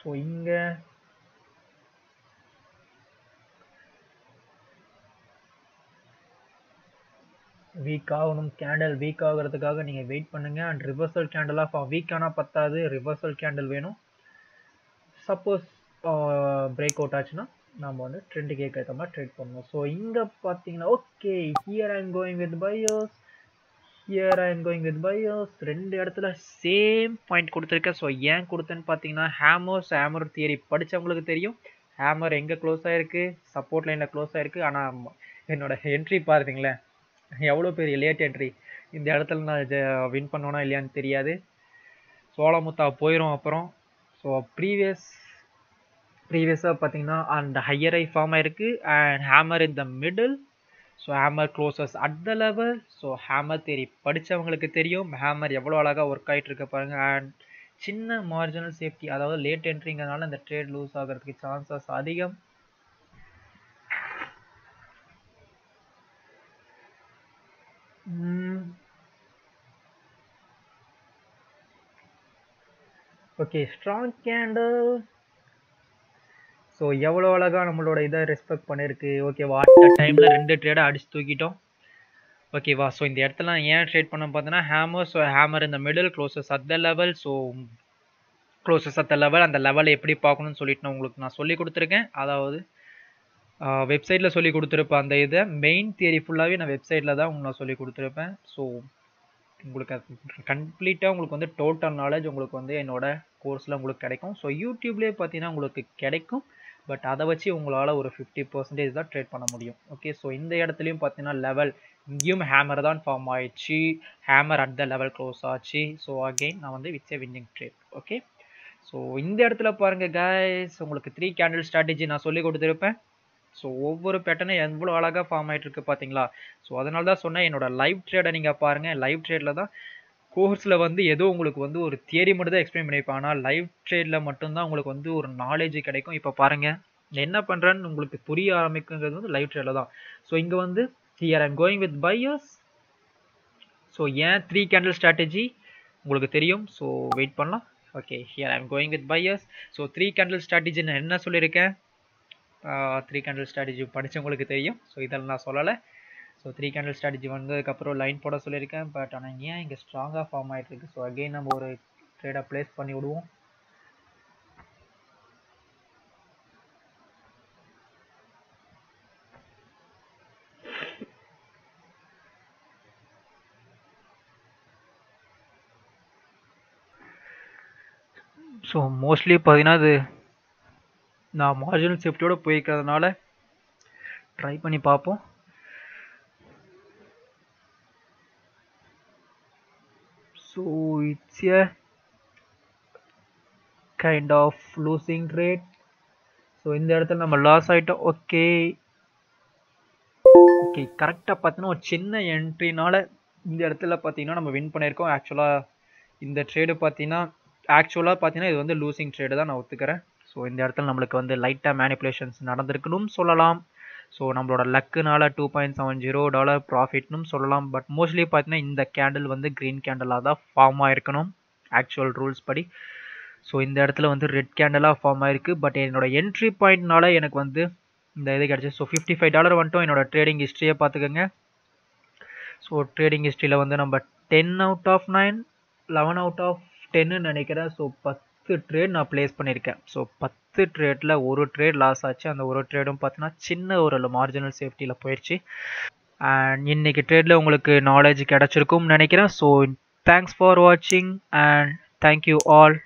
ஸோ இங்கே வீக் ஆகணும். கேண்டில் வீக் ஆகிறதுக்காக நீங்கள் வெயிட் பண்ணுங்கள் and reversal candle of weak ஆனால் பத்தாது. ரிவர்சல் கேண்டில் வேணும். சப்போஸ் பிரேக் அவுட் ஆச்சுன்னா நம்ம வந்து ட்ரெண்டுக்கு ஏற்ற மாதிரி ட்ரேட் பண்ணணும். ஸோ இங்கே பார்த்தீங்கன்னா okay here I am going with buyers here I am going with buyers ரெண்டு இடத்துல சேம் பாயிண்ட் கொடுத்துருக்கேன். ஸோ ஏன் கொடுத்தேன்னு பார்த்தீங்கன்னா ஹேமர்ஸ் ஹேமர் தியரி படித்தவங்களுக்கு தெரியும். ஹேமர் எங்கே க்ளோஸ் ஆகிருக்கு சப்போர்ட் லைனில் க்ளோஸ் ஆகிருக்கு ஆனால் என்னோட என்ட்ரி பாருங்களேன். எவ்வளோ பெரிய லேட் என்ட்ரி இந்த இடத்துல நான் வின் பண்ணுவேனா இல்லையான்னு தெரியாது. சோழமுத்தா போயிடும் அப்புறம். ஸோ ப்ரீவியஸ் ப்ரீவியஸாக பார்த்தீங்கன்னா அந்த ஹையர் ஐ ஃபார்ம் ஆயிருக்கு. And hammer in the middle so hammer closes at the level so hammer theory படித்தவங்களுக்கு தெரியும். ஹேமர் எவ்வளோ அழகாக ஒர்க் ஆகிட்டு இருக்க பாருங்கள் அண்ட் சின்ன மார்ஜினல் சேஃப்டி அதாவது லேட் என்ட்ரிங்கிறதுனால அந்த ட்ரேட் லூஸ் ஆகிறதுக்கு சான்சஸ் அதிகம். ஓகே ஸ்ட்ராங் கேண்டில் ஸோ எவ்வளோ அழகாக நம்மளோட இதை ரெஸ்பெக்ட் பண்ணியிருக்கு ஓகேவா அடுத்த டைமில் ரெண்டு ட்ரேடை அடிச்சு தூக்கிட்டோம். ஓகேவா ஸோ இந்த இடத்துல ஏன் ட்ரேட் பண்ண பார்த்தோன்னா ஹேமர் ஸோ ஹேமர் இந்த middle closes at the level so closes at the level அந்த லெவலை எப்படி பார்க்கணும்னு சொல்லிட்டு நான் உங்களுக்கு நான் சொல்லி கொடுத்துருக்கேன். அதாவது வெப்சைட்டில் சொல்லி கொடுத்துருப்பேன் அந்த இதை. மெயின் தியரி ஃபுல்லாகவே நான் வெப்சைட்டில் தான் உங்களுக்கு நான் சொல்லி கொடுத்துருப்பேன். ஸோ உங்களுக்கு கம்ப்ளீட்டாக உங்களுக்கு வந்து டோட்டல் நாலேஜ் உங்களுக்கு வந்து என்னோட கோர்ஸில் உங்களுக்கு கிடைக்கும். ஸோ யூடியூப்லேயே பார்த்தீங்கன்னா உங்களுக்கு கிடைக்கும். பட் அதை வச்சு உங்களால் ஒரு ஃபிஃப்டி பர்சன்டேஜ் தான் ட்ரேட் பண்ண முடியும். ஓகே ஸோ இந்த இடத்துலையும் பார்த்தீங்கன்னா லெவல் இங்கேயும் ஹேமர் தான் ஃபார்ம் ஆயிடுச்சு. Hammer at the level close ஆச்சு. ஸோ அகெயின் நான் வந்து it's a winning trade okay so இந்த இடத்துல பாருங்கள் கைஸ் உங்களுக்கு த்ரீ கேண்டில் ஸ்ட்ராட்டஜி நான் சொல்லி கொடுத்துருப்பேன். ஸோ ஒவ்வொரு பேட்டர்னும் எவ்வளோ அழகாக ஃபார்ம் ஆகிட்டு இருக்கு பார்த்தீங்களா? ஸோ அதனால தான் சொன்னேன் என்னோட லைவ் ட்ரேடை நீங்கள் பாருங்கள் லைவ் ட்ரேடில் தான் கோர்ஸில் வந்து ஏதோ உங்களுக்கு வந்து ஒரு தியரி மட்டும் தான் எக்ஸ்பிளைன் பண்ணியிருப்பேன் ஆனால் லைவ் ட்ரேடில் மட்டும்தான் உங்களுக்கு வந்து ஒரு நாலேஜ் கிடைக்கும். இப்போ பாருங்கள் என்ன பண்ணுறேன்னு உங்களுக்கு புரிய ஆரம்பிக்குங்கிறது வந்து லைவ் ட்ரேடில் தான். ஸோ இங்கே வந்து here I'm going with buyers so ஏன் த்ரீ கேண்டில் ஸ்ட்ராட்டஜி உங்களுக்கு தெரியும். ஸோ வெயிட் பண்ணலாம். Okay here I'm going with buyers so three candle strategy நான் என்ன சொல்லியிருக்கேன்? த்ரீ கேண்டில் ஸ்ட்ராட்டஜி படித்தவங்களுக்கு தெரியும். ஸோ இதெல்லாம் நான் சொல்லலை. ஸோ த்ரீ கேண்டில் ஸ்ட்ராட்டஜி வந்ததுக்கப்புறம் லைன் போட சொல்லியிருக்கேன். பட் ஆனால் ஏன் இங்கே ஸ்ட்ராங்காக ஃபார்ம் ஆகிட்டுருக்கு ஸோ அகெயின் நம்ம ஒரு ட்ரேடாக ப்ளேஸ் பண்ணி விடுவோம். ஸோ மோஸ்ட்லி பார்த்தீங்கன்னா அது நான் மார்ஜினல் சேஃப்டியோட போயிருக்கிறதுனால ட்ரை பண்ணி பார்ப்போம். So it's a kind of losing trade so இந்த இடத்துல நம்ம லாஸ் ஆகிட்டோம் ஓகே ஓகே கரெக்டாக பார்த்தீங்கன்னா ஒரு சின்ன என்ட்ரினால இந்த இடத்துல பார்த்தீங்கன்னா நம்ம வின் பண்ணியிருக்கோம். ஆக்சுவலாக இந்த ட்ரேடு பார்த்தீங்கன்னா ஆக்சுவலாக பார்த்தீங்கன்னா இது வந்து லூசிங் ட்ரேடு தான் நான் ஒத்துக்கிறேன். ஸோ இந்த இடத்துல நம்மளுக்கு வந்து லைட்டாக மேனிப்புலேஷன்ஸ் நடந்திருக்குன்னு சொல்லலாம். ஸோ நம்மளோட லக்குனால two point seven zero dollar ப்ராஃபிட்னும் சொல்லலாம். பட் மோஸ்ட்லி பார்த்தீங்கன்னா இந்த கேண்டில் வந்து க்ரீன் கேண்டலாக தான் ஃபார்ம் ஆயிருக்கணும். ஆக்சுவல் ரூல்ஸ் படி. ஸோ இந்த இடத்துல வந்து ரெட் கேண்டலாக ஃபார்ம் ஆயிருக்கு. பட் என்னோட என்ட்ரி பாயிண்ட்னால எனக்கு வந்து இந்த இது கிடச்சிது ஸோ ஃபிஃப்டி ஃபைவ் டாலர் வந்துட்டும். என்னோட ட்ரேடிங் ஹிஸ்ட்ரியை பார்த்துக்கோங்க ஸோ ட்ரேடிங் ஹிஸ்ட்ரியில் வந்து நம்ம ten out of nine eleven out of டென்னு நினைக்கிறேன். ஸோ பத்து ட்ரேட் நான் ப்ளேஸ் பண்ணியிருக்கேன். ஸோ பத்து ட்ரேடில் ஒரு ட்ரேட் லாஸ் ஆச்சு. அந்த ஒரு ட்ரேடும் பார்த்தீங்கன்னா சின்ன ஒரு மார்ஜினல் சேஃப்டியில் போயிடுச்சு அண்ட் இன்னைக்கு ட்ரேடில் உங்களுக்கு நாலேஜ் கிடச்சிருக்கும்னு நினைக்கிறேன். ஸோ தேங்க்ஸ் ஃபார் வாட்சிங் அண்ட் தேங்க்யூ ஆல்